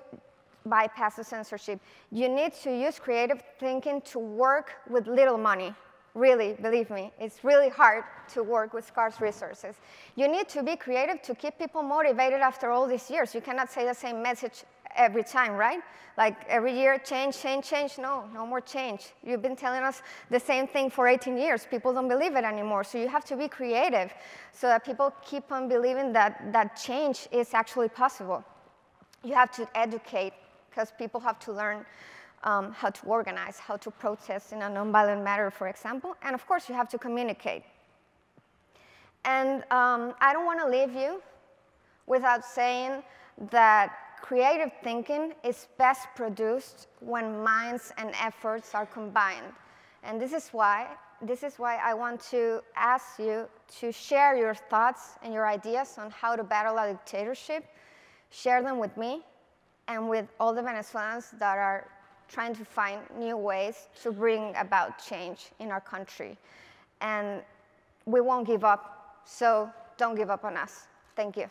bypass the censorship. You need to use creative thinking to work with little money. Really, believe me, it's really hard to work with scarce resources. You need to be creative to keep people motivated after all these years. You cannot say the same message every time, right? Like every year, change, change, change. No, no more change. You've been telling us the same thing for 18 years. People don't believe it anymore. So you have to be creative so that people keep on believing that, that change is actually possible. You have to educate because people have to learn um, how to organize, how to protest in a nonviolent manner, for example. And of course, you have to communicate. And um, I don't want to leave you without saying that creative thinking is best produced when minds and efforts are combined. And this is why, this is why I want to ask you to share your thoughts and your ideas on how to battle a dictatorship. Share them with me and with all the Venezuelans that are trying to find new ways to bring about change in our country. And we won't give up, so don't give up on us. Thank you.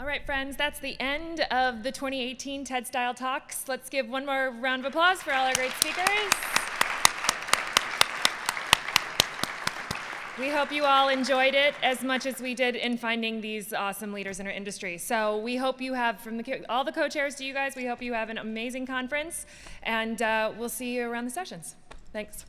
All right, friends, that's the end of the 2018 TED Style Talks. Let's give one more round of applause for all our great speakers. We hope you all enjoyed it as much as we did in finding these awesome leaders in our industry. So we hope you have, from the, all the co-chairs to you guys, we hope you have an amazing conference, and uh, we'll see you around the sessions. Thanks.